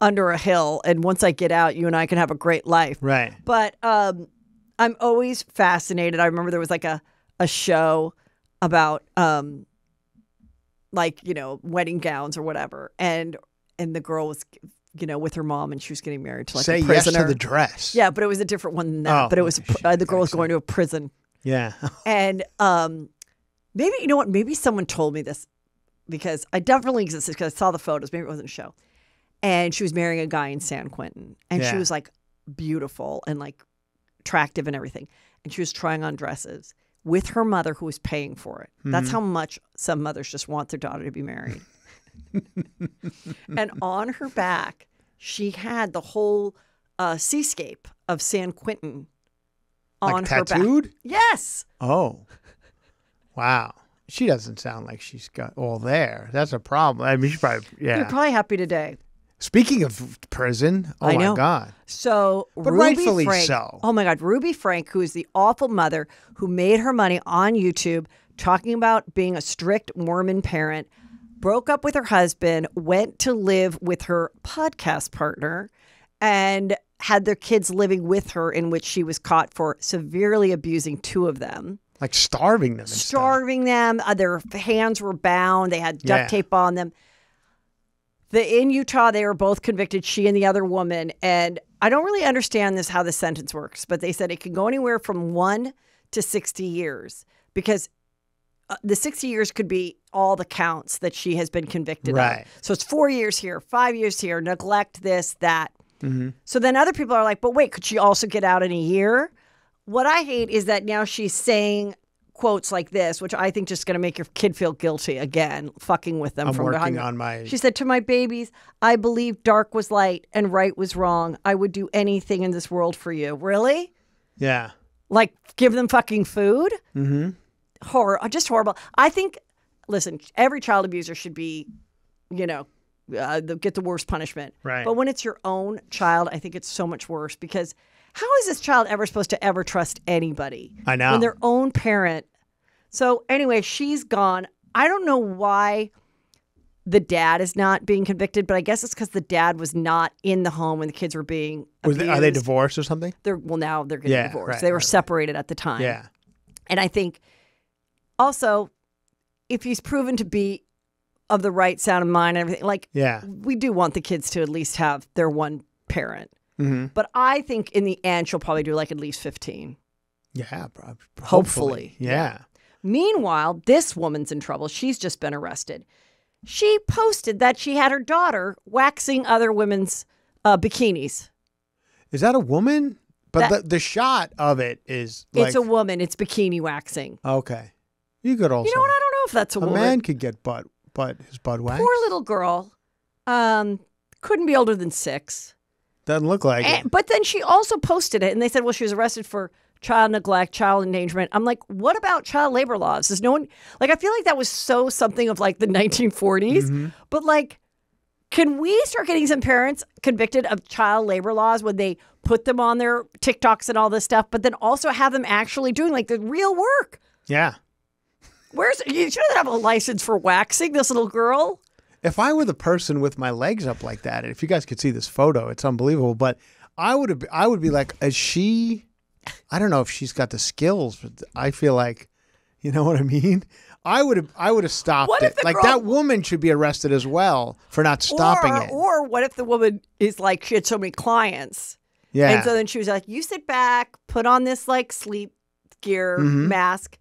under a hill, and once I get out, you and I can have a great life. right. But um, I'm always fascinated. I remember there was like a a show about um, like you know wedding gowns or whatever, and and the girl was you know with her mom, and she was getting married to like Say a yes to the dress. yeah, but it was a different one than that. Oh, but it was uh, the girl was going to a prison Yeah. (laughs) and um, maybe you know what? Maybe someone told me this because I definitely existed because I saw the photos. Maybe it wasn't a show. And she was marrying a guy in San Quentin, and she was like beautiful and like attractive and everything. And she was trying on dresses with her mother, who was paying for it. That's Mm-hmm. how much some mothers just want their daughter to be married. And on her back, she had the whole uh, seascape of San Quentin Like on her back. tattooed? Yes. Oh. Wow. She doesn't sound like she's got all there. That's a problem. I mean, she's probably yeah. You're probably happy today. Speaking of prison, oh my god. So, But Ruby rightfully Franke, so. Oh my God, Ruby Franke, who is the awful mother who made her money on YouTube talking about being a strict Mormon parent, broke up with her husband, went to live with her podcast partner, and had their kids living with her, in which she was caught for severely abusing two of them Like starving them starving them. Uh, their hands were bound. They had duct Yeah. tape on them. The in Utah, they were both convicted. She and the other woman, and I don't really understand this how the sentence works, but they said it can go anywhere from one to sixty years because uh, the sixty years could be all the counts that she has been convicted Right. of. So it's four years here, five years here, neglect this, that. Mm-hmm. So then other people are like, but wait, could she also get out in a year? What I hate is that now she's saying quotes like this, which I think just going to make your kid feel guilty again, fucking with them I'm from working behind. on my She said to my babies, I believe dark was light and right was wrong. I would do anything in this world for you. Really? Yeah. Like give them fucking food? Mm-hmm. Horror, just horrible. I think, listen, every child abuser should be, you know, uh, the, get the worst punishment. Right. But when it's your own child, I think it's so much worse because how is this child ever supposed to ever trust anybody? I know. When their own parent. So anyway, she's gone. I don't know why the dad is not being convicted, but I guess it's because the dad was not in the home when the kids were being abused. they, are they divorced or something? They're well now they're getting Yeah, divorced. right, they were right, right. separated at the time. Yeah. And I think also if he's proven to be of the right sound of mind and everything, like Yeah. we do want the kids to at least have their one parent. Mm-hmm. But I think in the end she'll probably do like at least fifteen. Yeah. prob- Hopefully, Yeah. Meanwhile, this woman's in trouble. She's just been arrested. She posted that she had her daughter waxing other women's uh, bikinis. Is that a woman? But That- the, the shot of it is like it's a woman. It's bikini waxing. okay. You could also You know what? I don't know if that's a, a man could get butt butt his butt waxed. Poor little girl. Um, couldn't be older than six. Doesn't look like it. But then she also posted it, and they said, well, she was arrested for child neglect, child endangerment. I'm like, what about child labor laws? Does no one like? I feel like that was so something of like the 1940s, Mm-hmm. but like. Can we start getting some parents convicted of child labor laws when they put them on their TikToks and all this stuff, but then also have them actually doing like the real work? Yeah. Where's you shouldn't have a license for waxing this little girl? If I were the person with my legs up like that, and if you guys could see this photo, it's unbelievable. But I would have, I would be like, is she? I don't know if she's got the skills, but I feel like, you know what I mean. I would have, I would have stopped What it. Like girl- that woman should be arrested as well for not stopping or, it. Or what if the woman is like she had so many clients, yeah. and so then she was like, "You sit back, put on this like sleep gear Mm-hmm. mask,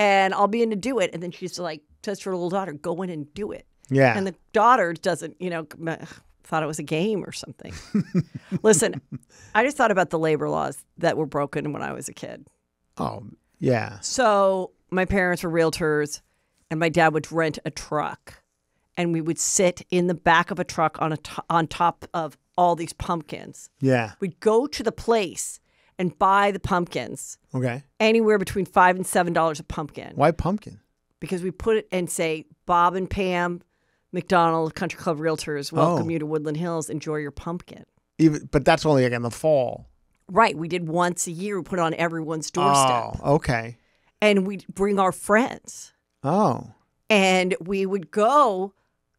and I'll be in to do it." And then she's like, tells her little daughter, "Go in and do it." yeah. And the daughter doesn't, you know, thought it was a game or something. (laughs) Listen, I just thought about the labor laws that were broken when I was a kid. oh, yeah. So my parents were realtors, and my dad would rent a truck, and we would sit in the back of a truck on a to- on top of all these pumpkins. Yeah. We'd go to the place and buy the pumpkins Okay. anywhere between five and seven dollars a pumpkin Why pumpkin? because we put it and say Bob and Pam McDonald Country Club Realtors oh. welcome Oh. you to Woodland Hills. Enjoy your pumpkin. Even, but that's only like in the fall. Right, we did once a year. We put it on everyone's doorstep, Oh, okay. and we'd bring our friends. Oh, and we would go.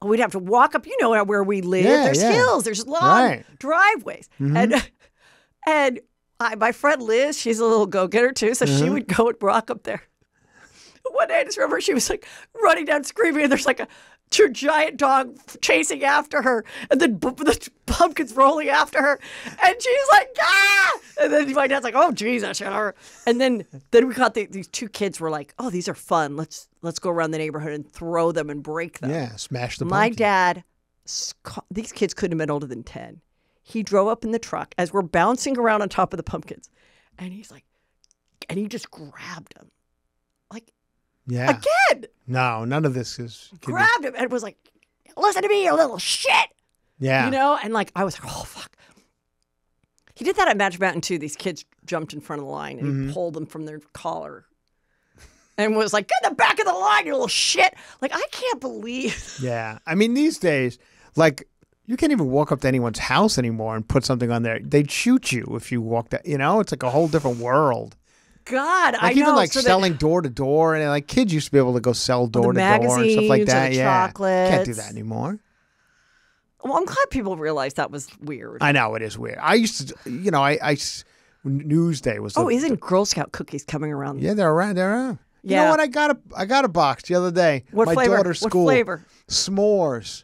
We'd have to walk up. You know where we live. Yeah, there's yeah. hills. There's long Right. Driveways, mm-hmm. and (laughs) and I, my friend Liz, she's a little go getter too, so Mm-hmm. she would go and walk up there. One day, I just remember she was like running down screaming, and there's like a two giant dog chasing after her, and then the pumpkins rolling after her, and she's like, ah! And then my dad's like, oh Jesus, and then then we caught the, these two kids were like, oh, these are fun. Let's let's go around the neighborhood and throw them and break them. yeah. Smash the My pumpkin. dad, sc- these kids couldn't have been older than 10. He drove up in the truck as we're bouncing around on top of the pumpkins. And he's like, and he just grabbed him. Like, Yeah. again, No, none of this is. could be- grabbed him and was like, listen to me, you little shit. yeah. You know? And like, I was like, oh, fuck. He did that at Magic Mountain too. These kids jumped in front of the line and Mm-hmm. he pulled them from their collar and was like, get in the back of the line, you little shit. Like, I can't believe. Yeah. I mean, these days, like, you can't even walk up to anyone's house anymore and put something on there. They'd shoot you if you walked. You know, it's like a whole different world. God, Like I even know. like so that- selling door to door, and like kids used to be able to go sell door to door and stuff like that. the yeah, can't do that anymore. Well, I'm glad people realized that was weird. I know it is weird. I used to, you know, I, I Newsday was. oh, isn't Girl Scout cookies coming around? Yeah, they're around. They're around. You know what? I got a I got a box the other day. What My flavor? daughter's What school. flavor? S'mores.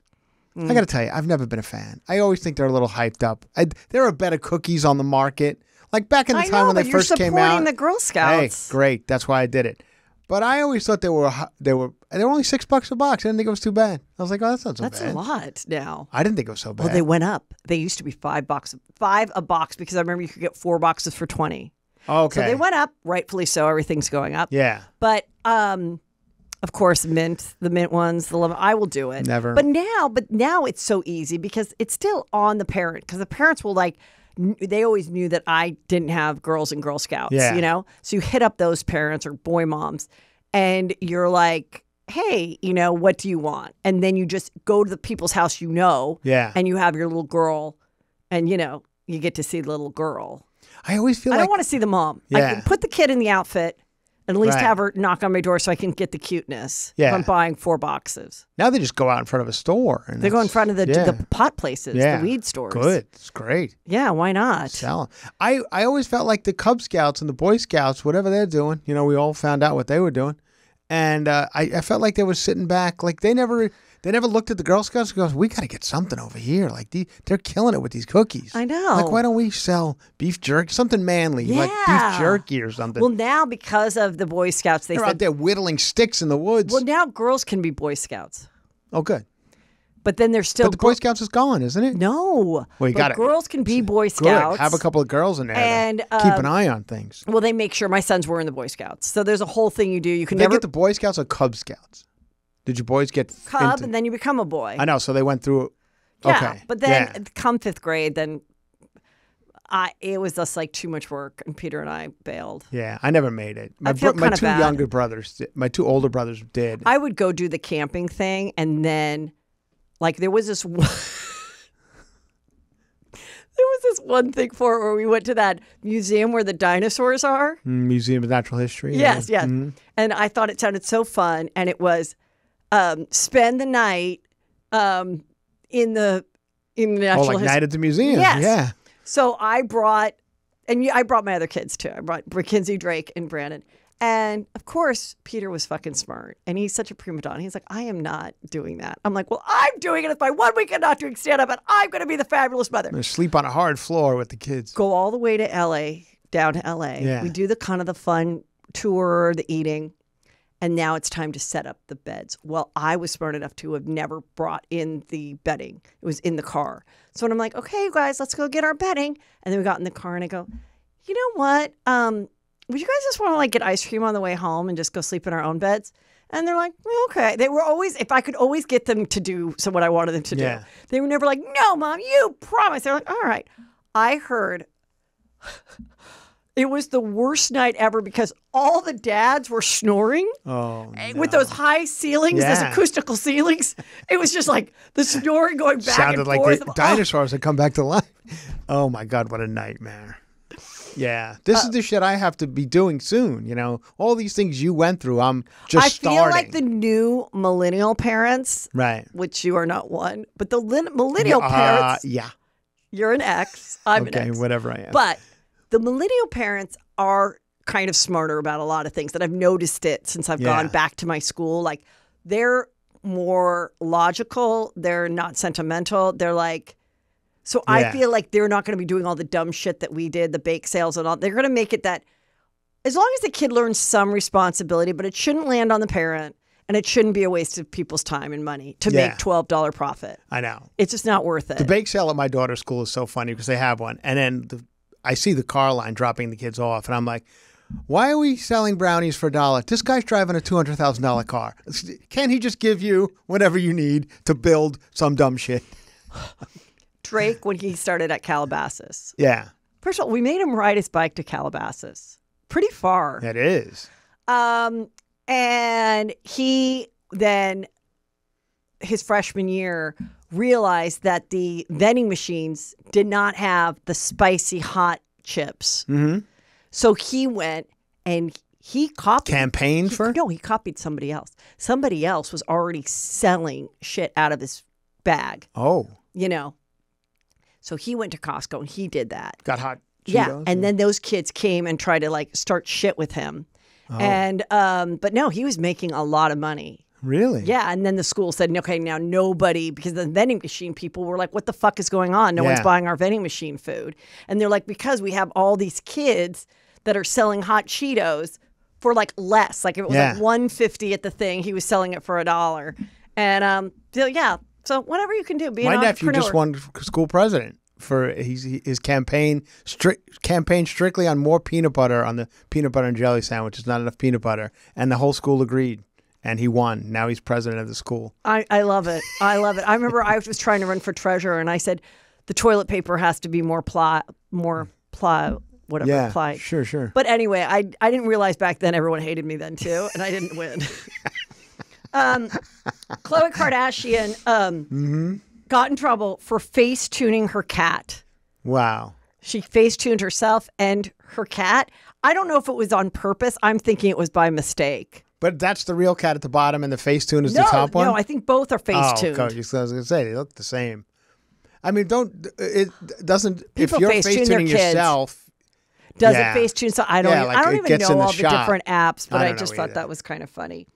Mm. I got to tell you, I've never been a fan. I always think they're a little hyped up. I, there are better cookies on the market. Like back in the I time know, when they first came supporting out. the Girl Scouts. hey, great. That's why I did it. But I always thought they were they were they were only six bucks a box. I didn't think it was too bad. I was like, oh, that's not so That's bad. a lot now. I didn't think it was so bad. Well, they went up. They used to be five bucks, five a box because I remember you could get four boxes for twenty. okay. So they went up, rightfully so. Everything's going up. Yeah. But um, of course, mint, the mint ones, the lemon. I will do it. Never. But now, but now it's so easy because it's still on the parent because the parents will like. They always knew that I didn't have girls and Girl Scouts. Yeah. You know, so you hit up those parents or boy moms, and you're like, "Hey, you know, what do you want?" And then you just go to the people's house you know, Yeah. and you have your little girl, and you know, you get to see the little girl. I always feel I like don't want to see the mom. I Yeah. can put the kid in the outfit at least Right. have her knock on my door so I can get the cuteness. Yeah. I'm buying four boxes. Now they just go out in front of a store. And They go in front of the yeah. the pot places, yeah. the weed stores. Good. It's great. Yeah, why not? Sell. I, I always felt like the Cub Scouts and the Boy Scouts, whatever they're doing, you know, we all found out what they were doing. And uh, I, I felt like they were sitting back. Like they never they never looked at the Girl Scouts and goes, we got to get something over here. Like the, they're killing it with these cookies. I know. Like, why don't we sell beef jerky? Something manly, like beef jerky or something. Well, now because of the Boy Scouts, they they're out there whittling sticks in the woods. well, now girls can be Boy Scouts, oh, good. but then there's still But the Boy Scouts is gone, isn't it? no. Well, you got it. Girls can be Boy Good. Scouts. Have a couple of girls in there. And, keep an um, eye on things. Well, they make sure my sons were in the Boy Scouts, so there's a whole thing you do. You can Did never get the Boy Scouts or Cub Scouts? Did your boys get cub, into- and then you become a boy. I know. So they went through. Yeah, okay. but then Yeah. come fifth grade, then I it was just like too much work, and Peter and I bailed. Yeah, I never made it. My, feel my two bad. younger brothers, my two older brothers did. I would go do the camping thing, and then like there was this. One, (laughs) There was this one thing for it where we went to that museum where the dinosaurs are. Mm, Museum of Natural History. Yes, yeah. yes. Mhm. And I thought it sounded so fun. And it was um, spend the night um, in the in the Oh, like His- night at the museum. Yes. Yeah. So I brought, and I brought my other kids too. I brought Mackenzie, Drake, and Brandon. And of course, Peter was fucking smart. And he's such a prima donna. He's like, I am not doing that. I'm like, well, I'm doing it. It's my one weekend not doing stand up, and I'm going to be the fabulous mother. They sleep on a hard floor with the kids. Go all the way to LA, down to LA. Yeah. We do the kind of the fun tour, the eating. And now it's time to set up the beds. Well, I was smart enough to have never brought in the bedding. It was in the car. So when I'm like, okay, you guys, let's go get our bedding. And then we got in the car and I go, you know what? Um, would you guys just want to like get ice cream on the way home and just go sleep in our own beds? And they're like, "Well, okay. They were always, if I could always get them to do so what I wanted them to Yeah. do, they were never like, no, mom, you promise. They're like, all right. I heard it was the worst night ever because all the dads were snoring Oh, with those high ceilings, those acoustical ceilings. It was just like the snoring going back sounded and like forth. the Oh, dinosaurs had come back to life. Oh my god, what a nightmare! Yeah, this Uh, is the shit I have to be doing soon. You know, all these things you went through, I'm just I feel starting. like the new millennial parents, right. which you are not one, but the millennial Uh, parents, yeah. you're an ex, I'm Okay, an ex. whatever I am. But the millennial parents are kind of smarter about a lot of things that I've noticed it since I've gone back to my school. Like they're more logical, they're not sentimental. They're like so I feel like they're not going to be doing all the dumb shit that we did, the bake sales and all. They're going to make it that as long as the kid learns some responsibility, but it shouldn't land on the parent and it shouldn't be a waste of people's time and money to Yeah. make $12 profit. I know. It's just not worth it. The bake sale at my daughter's school is so funny because they have one, and then the, I see the car line dropping the kids off, and I'm like, "Why are we selling brownies for a dollar? This guy's driving a two hundred thousand dollar car. Can't he just give you whatever you need to build some dumb shit?" (laughs) Drake, when he started at Calabasas, Yeah, First of all, we made him ride his bike to Calabasas, pretty far. it is. Um, and he then, his freshman year, realized that the vending machines did not have the spicy hot chips. Mm-hmm. So he went and he copied. Campaign for No, he copied somebody else. Somebody else was already selling shit out of his bag, oh, you know. So he went to Costco and he did that. got hot. Yeah, Cheetos and then those kids came and tried to like start shit with him. Oh. And um, but no, he was making a lot of money. Really, Yeah, and then the school said, okay, now nobody because the vending machine people were like, what the fuck is going on? No one's buying our vending machine food, and they're like, because we have all these kids that are selling hot Cheetos for like less. Like if it was Yeah. like one fifty at the thing, he was selling it for a dollar. And um, so yeah, so whatever you can do, be My nephew just won school president for he's, his campaign strict campaign strictly on more peanut butter on the peanut butter and jelly sandwich. It's not enough peanut butter, and the whole school agreed, and he won. Now he's president of the school. I, I love it. I love it. I remember I was trying to run for treasurer, and I said the toilet paper has to be more ply, more ply, whatever Yeah, ply. sure, sure. But anyway, I I didn't realize back then everyone hated me then too, and I didn't win. (laughs) um, Khloe Kardashian um, Mm-hmm. got in trouble for face tuning her cat. Wow. She face tuned herself and her cat. I don't know if it was on purpose. I'm thinking it was by mistake. But that's the real cat at the bottom, and the Facetune is no, the top one. no, I think both are face oh, okay. I was going to say they look the same. I mean, don't it doesn't People if you're Facetune Facetuning yourself. Does Yeah. it face tune? So I don't. Yeah, like I don't even know the all the different apps, but I I, just thought either. that was kind of funny.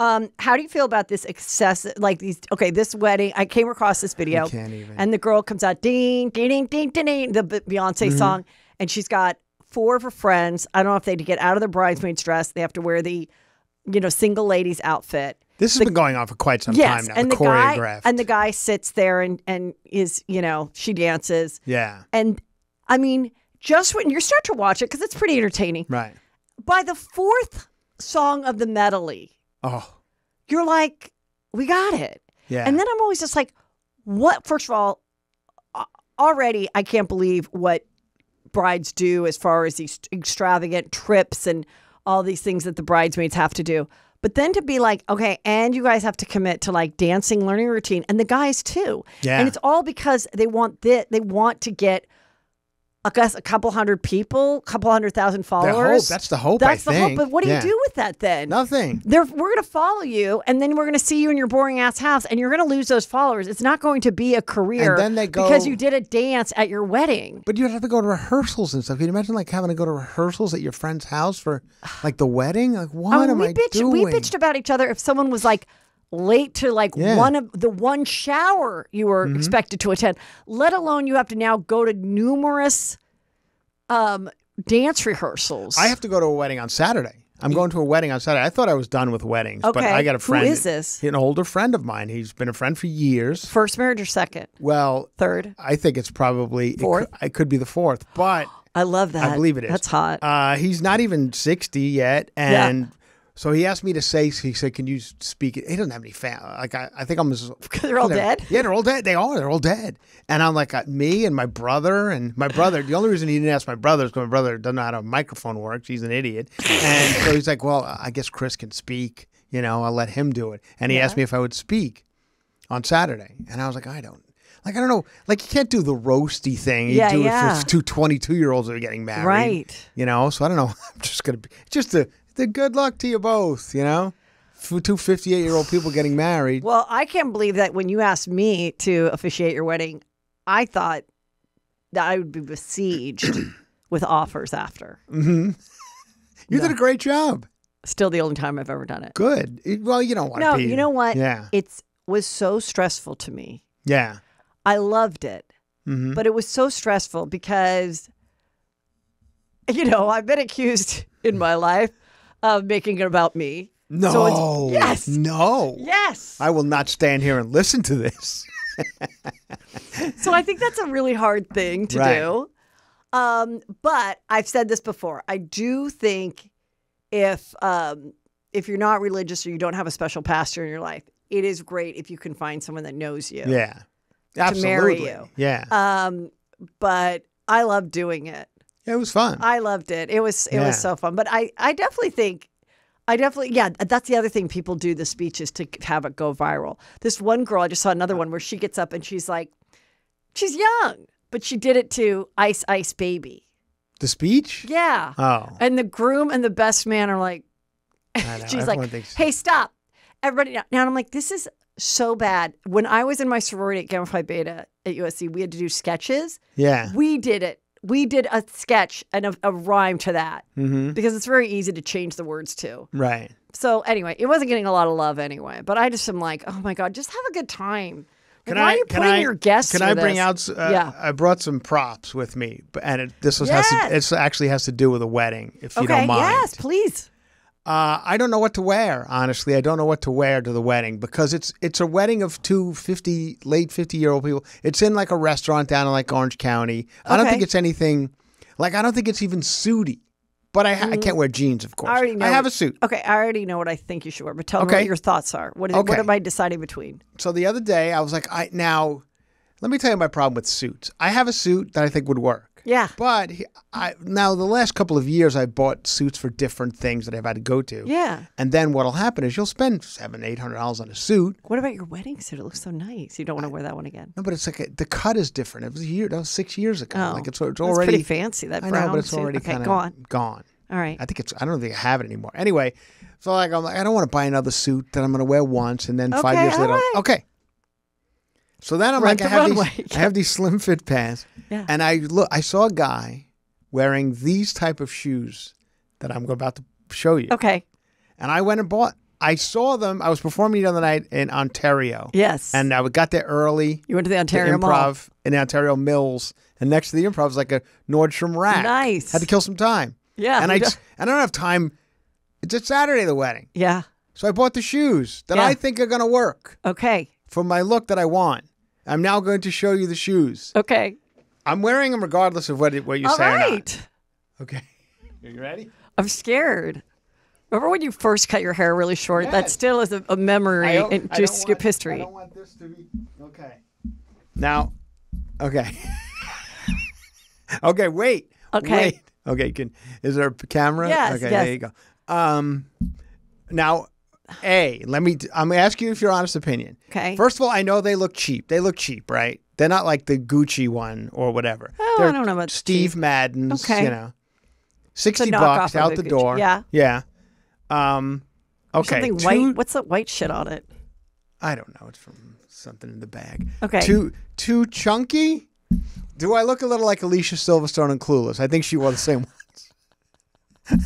Um, how do you feel about this excessive, like these? Okay, this wedding. I came across this video, can't even. and the girl comes out, ding, ding, ding, ding, ding, ding the Beyonce Mm-hmm. song, and she's got four of her friends. I don't know if they had to get out of their bridesmaid's dress. They have to wear the, you know, single ladies outfit. This has been going on for quite some Yes, time now. and the, the, guy and the guy sits there and and is you know she dances, yeah, and I mean, just when you start to watch it because it's pretty entertaining. right. By the fourth song of the medley, Oh, you're like, we got it. yeah. And then I'm always just like, what? First of all, already I can't believe what brides do as far as these extravagant trips and all these things that the bridesmaids have to do. But then to be like, okay, and you guys have to commit to like dancing, learning routine, and the guys too. Yeah. And it's all because they want this, they want to get, I guess, a couple hundred people, a couple hundred thousand The followers. hope. That's the hope. I That's the think. hope. But what do Yeah. you do with that then? Nothing. They're, we're going to follow you, and then we're going to see you in your boring ass house, and you're going to lose those followers. It's not going to be a career then they go because you did a dance at your wedding. But you'd have to go to rehearsals and stuff. Can you imagine like having to go to rehearsals at your friend's house for like the wedding? Like oh, what I mean, am we I bitch, doing? we bitched about each other if someone was like late to like Yeah. one of the one shower you were Mm-hmm. expected to attend. Let alone you have to now go to numerous um, dance rehearsals. I have to go to a wedding on Saturday. I'm going to a wedding on Saturday. I thought I was done with weddings, but I got a friend. is this? An older friend of mine. He's been a friend for years. first marriage or second, Well, third. I think it's probably it Fourth? could, it could be the fourth, but (gasps) I love that. I believe it is. That's hot. Uh, he's not even 60 yet. And so he asked me to say, he said, Can you speak? He doesn't have any family. Like, I, I think I'm his. (laughs) they're all dead? Yeah, they're all dead. They are. They're all dead. And I'm like, uh, me and my brother, and my brother. The only reason he didn't ask my brother is because my brother doesn't know how a microphone works. He's an idiot. And so he's like, Well, I guess Chris can speak. You know, I'll let him do it. And he asked me if I would speak on Saturday. And I was like, I don't. Like, I don't know. Like, you can't do the roasty thing. You Yeah, do yeah. it for two 22 year olds that are getting married. Right. You know, so I don't know. (laughs) I'm just going to be just the, the good luck to you both, you know? For two 58 year old people getting married. Well, I can't believe that when you asked me to officiate your wedding, I thought that I would be besieged (clears throat) with offers after. You did a great job. Still the only time I've ever done it. Good. It- Well, you don't want No, to be. you know what? Yeah. It's was so stressful to me. Yeah. I loved it. Mhm. But it was so stressful because you know, I've been accused in my life of making it about me. No. So it's- yes. No. Yes. I will not stand here and listen to this. (laughs) So I think that's a really hard thing to Right. do. Um, but I've said this before. I do think if um, if you're not religious or you don't have a special pastor in your life, it is great if you can find someone that knows you. Yeah. Absolutely. To marry you. Yeah. Um, but I love doing it. It was fun. I loved it. It was it Yeah. was so fun. But I I definitely think I definitely yeah, that's the other thing people do the speeches to have it go viral. This one girl, I just saw another one where she gets up and she's like she's young, but she did it to Ice Ice Baby. the speech? Yeah. Oh. And the groom and the best man are like (laughs) she's like, thinks- "Hey, stop. Everybody now." Now I'm like, "This is so bad." When I was in my sorority at Gamma Phi Beta at USC, we had to do sketches. yeah. We did it. We did a sketch and a, a rhyme to that Mm-hmm. because it's very easy to change the words to. Right. So anyway, it wasn't getting a lot of love anyway. But I just am like, oh my god, just have a good time. Can Why I, are you putting I, your guests? Can I bring this? out? Uh, Yeah. I brought some props with me, but- and it, this was Yes. has to, actually has to do with a wedding. If you don't mind. Yes, please. Uh, I don't know what to wear. Honestly, I don't know what to wear to the wedding because it's it's a wedding of two 50, late fifty year old people. It's in like a restaurant down in like Orange County. I don't think it's anything. Like I don't think it's even suity. But I, ha- I can't wear jeans, of course. Mm. I already know. I have a suit. Okay, I already know what I think you should wear, but tell me what your thoughts are. What, is, what am I deciding between? So the other day, I was like, I now, let me tell you my problem with suits. I have a suit that I think would work. Yeah. But he- I now the last couple of years I bought suits for different things that I've had to go to. Yeah. And then what'll happen is you'll spend seven, eight hundred dollars on a suit. What about your wedding suit? It looks so nice. You don't want to wear that one again. No, but it's like a, the cut is different. It was a year. That was six years ago. Oh, like it's, it's That's already pretty fancy. That I brown know, but it's suit. already okay, kind of go on. gone. All right. I think it's. I don't think I have it anymore. Anyway, so like I'm like I don't want to buy another suit that I'm going to wear once and then five years later. right. Okay. So then I'm Rent like I have runway. these I have these slim fit pants, (laughs) Yeah. and I look I saw a guy wearing these type of shoes that I'm about to show you, Okay. and I went and bought. I saw them. I was performing the other night in Ontario, Yes. and I got there early. you went to the to Ontario Mall. improv in Ontario Mills, and next to the improv is like a Nordstrom rack. Nice. Had to kill some time. Yeah. and I just, I don't have time. It's a Saturday, the wedding, yeah. so I bought the shoes that Yeah. I think are going to work Okay. For my look that I want. I'm now going to show you the shoes. Okay. I'm wearing them regardless of what it- what you All say or not. Okay, are you ready? I'm scared. Remember when you first cut your hair really short? That still is a, a memory in just skip want- history. I don't want this to be okay. Now, okay, (laughs) okay. Wait. Okay. Wait. Okay. You can is there a camera? Yes, Okay. yes. There you go. Um, now, a let me. I'm gonna ask you if your honest opinion. Okay. First of all, I know they look cheap. They look cheap, right? They're not like the Gucci one or whatever. Oh, I They're don't know about Steve Madden's. Okay. You know, sixty bucks out a the door. Yeah. Yeah. Um. Okay. Something two- white. What's that white shit on it? I don't know. It's from something in the bag. Okay. Too too chunky. Do I look a little like Alicia Silverstone and Clueless? I think she wore the same (laughs) one.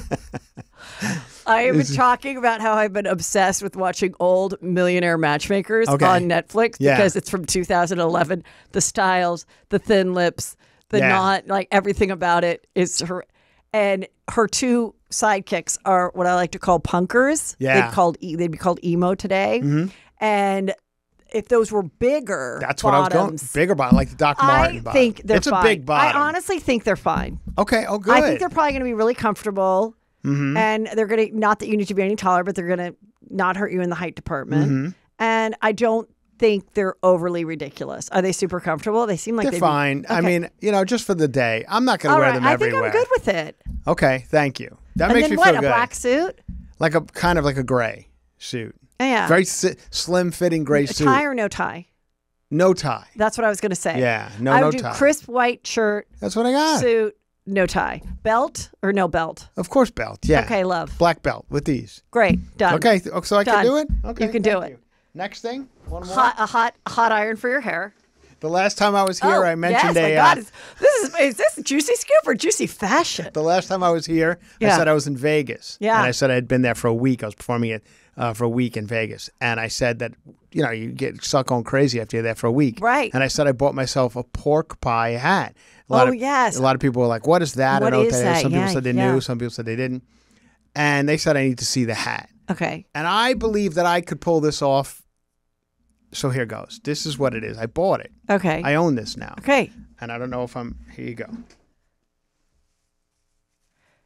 I have been talking about how I've been obsessed with watching old Millionaire Matchmakers Okay. on Netflix Yeah. because it's from 2011. The styles, the thin lips, the Yeah. not like everything about it is her. And her two sidekicks are what I like to call punkers. Yeah. They'd called e- they'd be called emo today. Mm-hmm. And if those were bigger, That's what I was going. Bigger bottom, like the Doc Marten I bottom. think they're it's fine. a big bottom. I honestly think they're fine. okay. Oh, good. I think they're probably going to be really comfortable, Mm-hmm. and they're going to not that you need to be any taller, but they're going to not hurt you in the height department. Mm-hmm. And I don't think they're overly ridiculous. Are they super comfortable? They seem like They're they'd be- fine. I mean, you know, just for the day. I'm not going to wear right, them I think everywhere. I'm good with it. okay. Thank you. That and makes me what? feel good. A black suit? like a kind of like a gray suit. Yeah. Very si- slim fitting gray suit. tie or no tie? no tie. That's what I was going to say. Yeah. No. I no do tie. crisp white shirt, That's what I got. suit, no tie, belt or no belt. Of course, belt. Yeah. Okay, love. Black belt with these. Great, done. Okay, so I Done. can do it. Okay, You can do it. Next thing, one more. Hot, a hot, hot iron for your hair. The last time I was here, oh, I mentioned yes, a. my God, uh, is, this is is this juicy scoop or juicy fashion? the last time I was here, I said I was in Vegas. Yeah. And I said I had been there for a week. I was performing it uh, for a week in Vegas, and I said that you know you get start going crazy after you're there for a week. Right. And I said I bought myself a pork pie hat. A lot Oh, of, yes. A lot of people were like, "What is that?" What I know is what that? is. Some people said they yeah. knew. Some people said they didn't. And they said I need to see the hat. Okay. And I believe that I could pull this off. So here goes. This is what it is. I bought it. Okay. I own this now. okay. And I don't know if I'm. Here you go.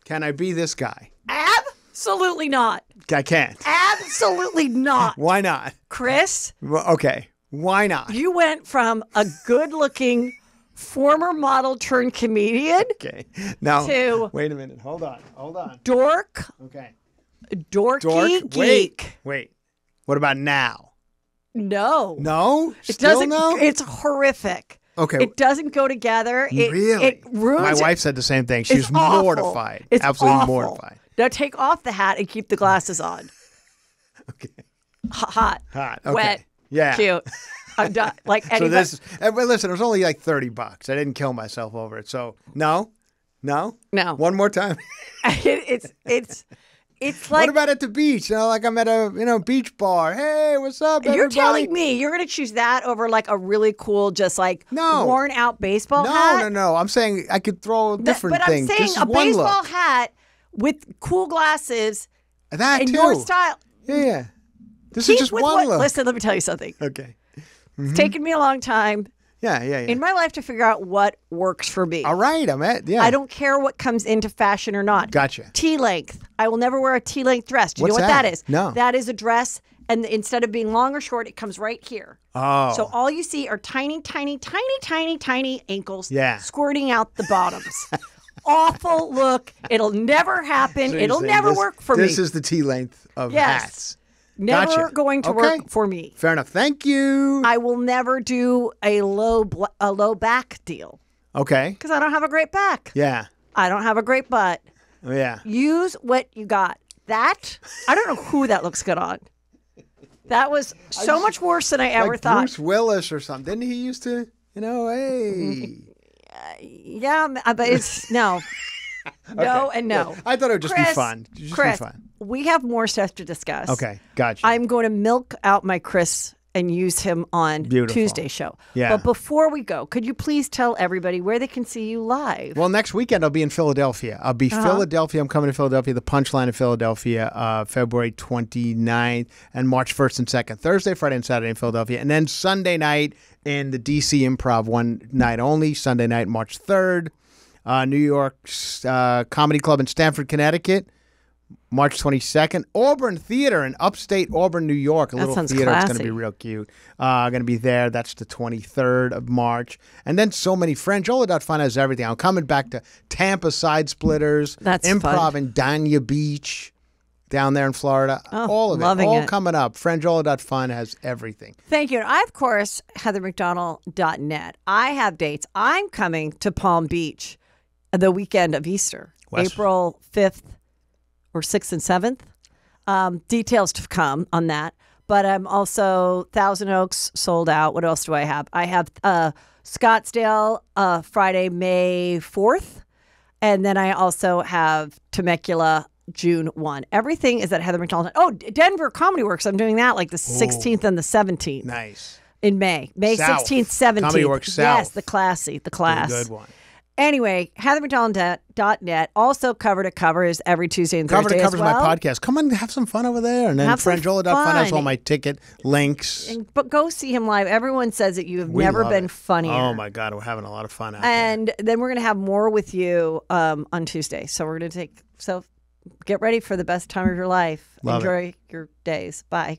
Can I be this guy? Absolutely not. I can't. Absolutely (laughs) not. Why not? Chris, okay. Why not? you went from a good-looking former model turned comedian, Okay. Now, To- wait a minute. Hold on. Hold on. dork, Okay. dorky Dork. geek. Wait. Wait. What about now? No. No. It Still doesn't. no. It's horrific. okay. It doesn't go together. It, really? It ruins. My it. wife said the same thing. She It's was awful. mortified. It's Absolutely awful. mortified. Now take off the hat and keep the glasses on. (laughs) Okay. Hot. Hot. Okay. Wet. Yeah. Cute. (laughs) I'm done. Like So this, listen, it was only like thirty bucks. I didn't kill myself over it. So no, no, No. One more time. (laughs) it, it's it's it's what about at the beach? You know, like I'm at a you know beach bar. Hey, what's up, you're telling me you're gonna choose that over like a really cool, just like No. worn out baseball hat? No, hat. no, no. I'm saying I could throw a different but thing. I'm saying a baseball look. hat with cool glasses That and too. your style. Yeah, yeah. This Keep is just one what, look. Listen, let me tell you something. Okay. Mm-hmm. It's taken me a long time Yeah, yeah, yeah. in my life to figure out what works for me. All right, I'm at. Yeah. I don't care what comes into fashion or not. Gotcha. T length. I will never wear a T length dress. Do you What's know what that that? is? No. That is a dress and instead of being long or short, it comes right here. Oh. So all you see are tiny, tiny, tiny, tiny, tiny ankles Yeah. squirting out the bottoms. (laughs) Awful look. It'll never happen. So It'll never this- work for This me. This is the T length of Yes. hats. Never gotcha. going to Okay. work for me. Fair enough. Thank you. I will never do a low a low back deal okay. because I don't have a great back. Yeah. I don't have a great butt. Oh, yeah. Use what you got. That I don't know who that looks good on. That was so much worse than I ever like thought. Bruce Willis or something. Didn't he used to, you know, (laughs) hey. Yeah, but it's no, (laughs) no, and no. I thought it would just be fun. Just Chris, be fun. We have more stuff to discuss. Okay. Gotcha. I'm going to milk out my Chris and use him on Beautiful. Tuesday show. Yeah. But before we go, could you please tell everybody where they can see you live? Well, next weekend I'll be in Philadelphia. I'll be Uh-huh. Philadelphia. I'm coming to Philadelphia, the Punchline in Philadelphia, uh, February 29th and March 1st and 2nd. Thursday, Friday, and Saturday in Philadelphia. And then Sunday night in the DC Improv, one night only. Sunday night, March 3rd. Uh, New York's uh, Comedy Club in Stamford, Connecticut. March 22nd, Auburn Theater in upstate Auburn, New York. A That little sounds theater. It's going to be real cute. Uh, going to be there. That's the 23rd of March. And then so many Franjola.fun has everything. I'm coming back to Tampa Side Splitters, That's improv fun. in Dania Beach down there in Florida. Oh, all of loving it. All it. coming up. Franjola.fun has everything. Thank you. And I, of course, HeatherMcDonald.net. I have dates. I'm coming to Palm Beach the weekend of Easter, West- April 5th or 6th and 7th. Um, details to come on that. But I'm also Thousand Oaks sold out. What else do I have? I have uh, Scottsdale uh, Friday, May 4th. And then I also have Temecula June 1. Everything is at Heather McDonald. Oh, Denver Comedy Works. I'm doing that like the 16th and the 17th Nice. in May. May South. 16th, 17th. Comedy Works Yes, the classy, the class. Good one. Anyway, HeatherMcDonald.net. Also cover to cover is every Tuesday and Cover Thursday to covers as well. my podcast. Come on, have some fun over there. And then Franjola.fun has all my ticket links. And- but go see him live. Everyone says that you have We never been it. funnier. Oh my God, we're having a lot of fun out there. And then we're going to have more with you um, on Tuesday. So we're going to take, so get ready for the best time of your life. Love it. Enjoy your days. Bye.